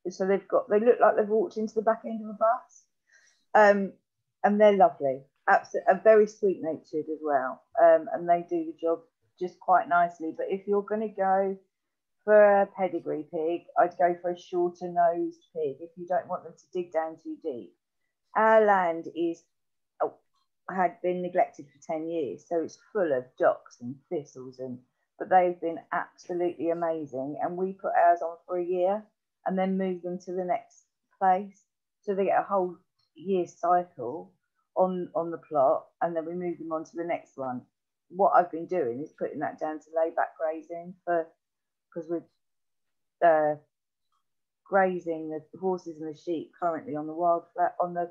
so they've got, they look like they've walked into the back end of a bus. Um, and they're lovely, absolutely, very sweet natured as well. Um, and they do the job just quite nicely. But if you're going to go for a pedigree pig, I'd go for a shorter nosed pig if you don't want them to dig down too deep. Our land is had been neglected for 10 years. So it's full of docks and thistles and but they've been absolutely amazing. And we put ours on for a year and then move them to the next place. So they get a whole year cycle on on the plot and then we move them on to the next one. What I've been doing is putting that down to layback grazing for because we're uh, grazing the horses and the sheep currently on the wild flat on the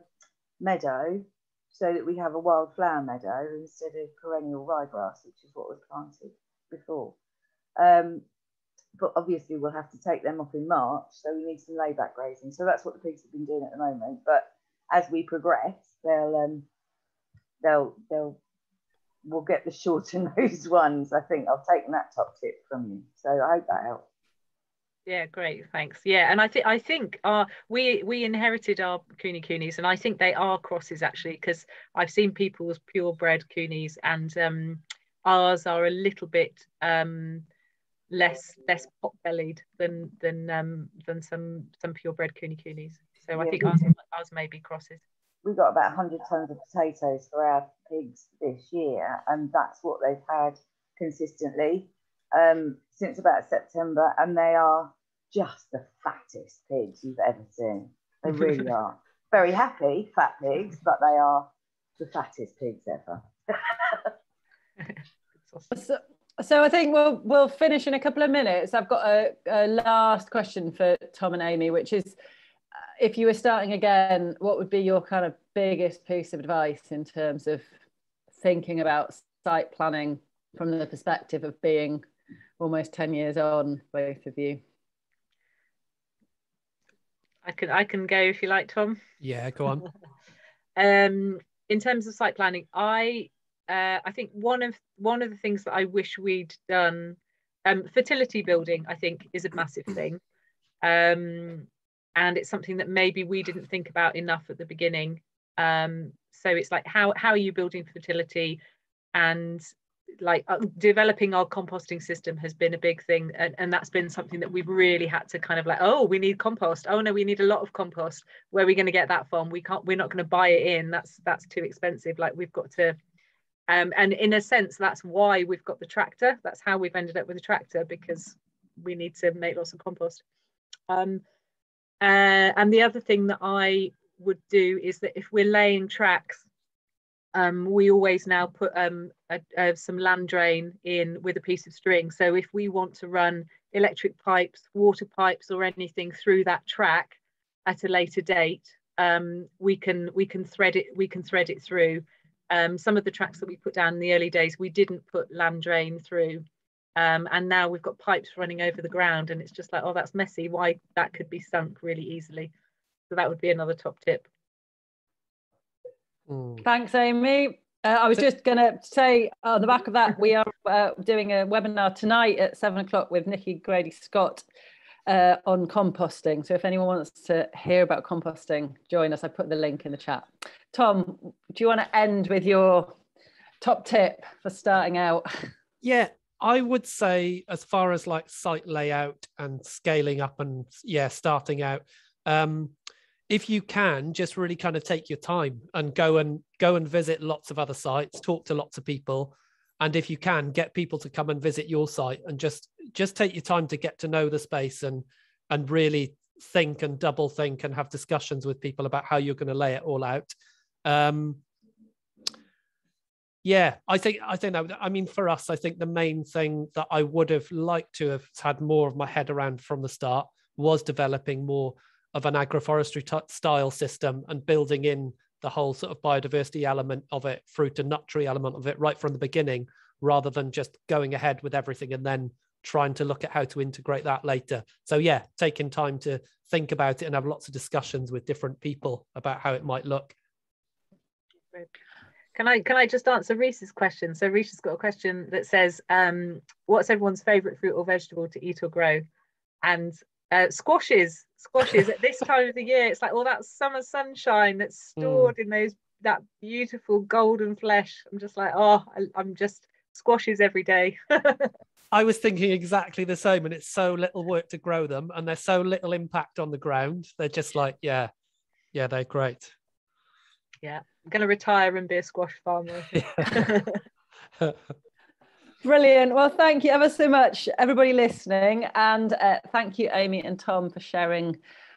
meadow so that we have a wildflower meadow instead of perennial ryegrass, which is what was planted before. Um, but obviously we'll have to take them off in March, so we need some layback grazing. So that's what the pigs have been doing at the moment. But as we progress, they'll um, they'll they'll we'll get the shorter nosed ones. I think I'll take that top tip from you. So I hope that helps.
Yeah, great, thanks. Yeah, and I think I think our we we inherited our Kune Kunes, and I think they are crosses actually, because I've seen people's purebred Kunes, and um, ours are a little bit um, less less pot bellied than than um, than some some purebred Kune Kunes. So I think ours, ours may be crosses.
we got about 100 tons of potatoes for our pigs this year, and that's what they've had consistently um, since about September. And they are just the fattest pigs you've ever seen. They really are. Very happy, fat pigs, but they are the fattest pigs ever.
So, so I think we'll we'll finish in a couple of minutes. I've got a, a last question for Tom and Amy, which is, uh, if you were starting again, what would be your kind of biggest piece of advice in terms of thinking about site planning from the perspective of being almost ten years on, both of you?
I can I can go if you like, Tom.
Yeah, go on.
um, in terms of site planning, I uh, I think one of one of the things that I wish we'd done, um, fertility building, I think, is a massive thing, um, and it's something that maybe we didn't think about enough at the beginning. Um, so it's like how how are you building fertility, and like uh, developing our composting system has been a big thing and, and that's been something that we've really had to kind of like oh we need compost. Oh no we need a lot of compost. Where are we going to get that from? We can't we're not going to buy it in. That's that's too expensive. Like we've got to um and in a sense that's why we've got the tractor. That's how we've ended up with a tractor because we need to make lots of compost. Um uh, and the other thing that i would do is that if we're laying tracks um, we always now put um, a, a, some land drain in with a piece of string. So if we want to run electric pipes, water pipes, or anything through that track at a later date, um, we can we can thread it we can thread it through. Um, some of the tracks that we put down in the early days, we didn't put land drain through. Um, and now we've got pipes running over the ground, and it's just like, oh, that's messy. Why that could be sunk really easily. So that would be another top tip.
Mm.
Thanks, Amy. Uh, I was just going to say on the back of that, we are uh, doing a webinar tonight at seven o'clock with Nikki Grady Scott uh, on composting. So if anyone wants to hear about composting, join us. I put the link in the chat. Tom, do you want to end with your top tip for starting out?
Yeah, I would say as far as like site layout and scaling up and yeah, starting out, um, if you can just really kind of take your time and go and go and visit lots of other sites talk to lots of people. And if you can get people to come and visit your site and just just take your time to get to know the space and and really think and double think and have discussions with people about how you're going to lay it all out. Um yeah i think i think that i mean for us i think the main thing that i would have liked to have had more of my head around from the start was developing more of an agroforestry t- style system and building in the whole sort of biodiversity element of it, fruit and nut tree element of it right from the beginning, rather than just going ahead with everything and then trying to look at how to integrate that later. So yeah, taking time to think about it and have lots of discussions with different people about how it might look.
Can I can I just answer Reese's question? So Reese has got a question that says, um, "What's everyone's favourite fruit or vegetable to eat or grow?" And uh, squashes, squashes at this time of the year, it's like all that summer sunshine that's stored mm. in those that beautiful golden flesh. I'm just like, oh, I, I'm just squashes every day.
I was thinking exactly the same, and it's so little work to grow them, and they're so little impact on the ground. They're just like, yeah, yeah, they're great.
Yeah, I'm gonna retire and be a squash farmer.
Brilliant. Well, thank you ever so much, everybody listening. And uh, thank you, Amy and Tom, for sharing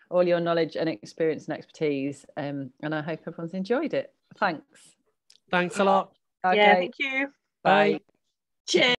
all your knowledge and experience and expertise. Um, and I hope everyone's enjoyed it. Thanks.
Thanks a lot.
Okay. Yeah, thank you.
Bye.
Cheers.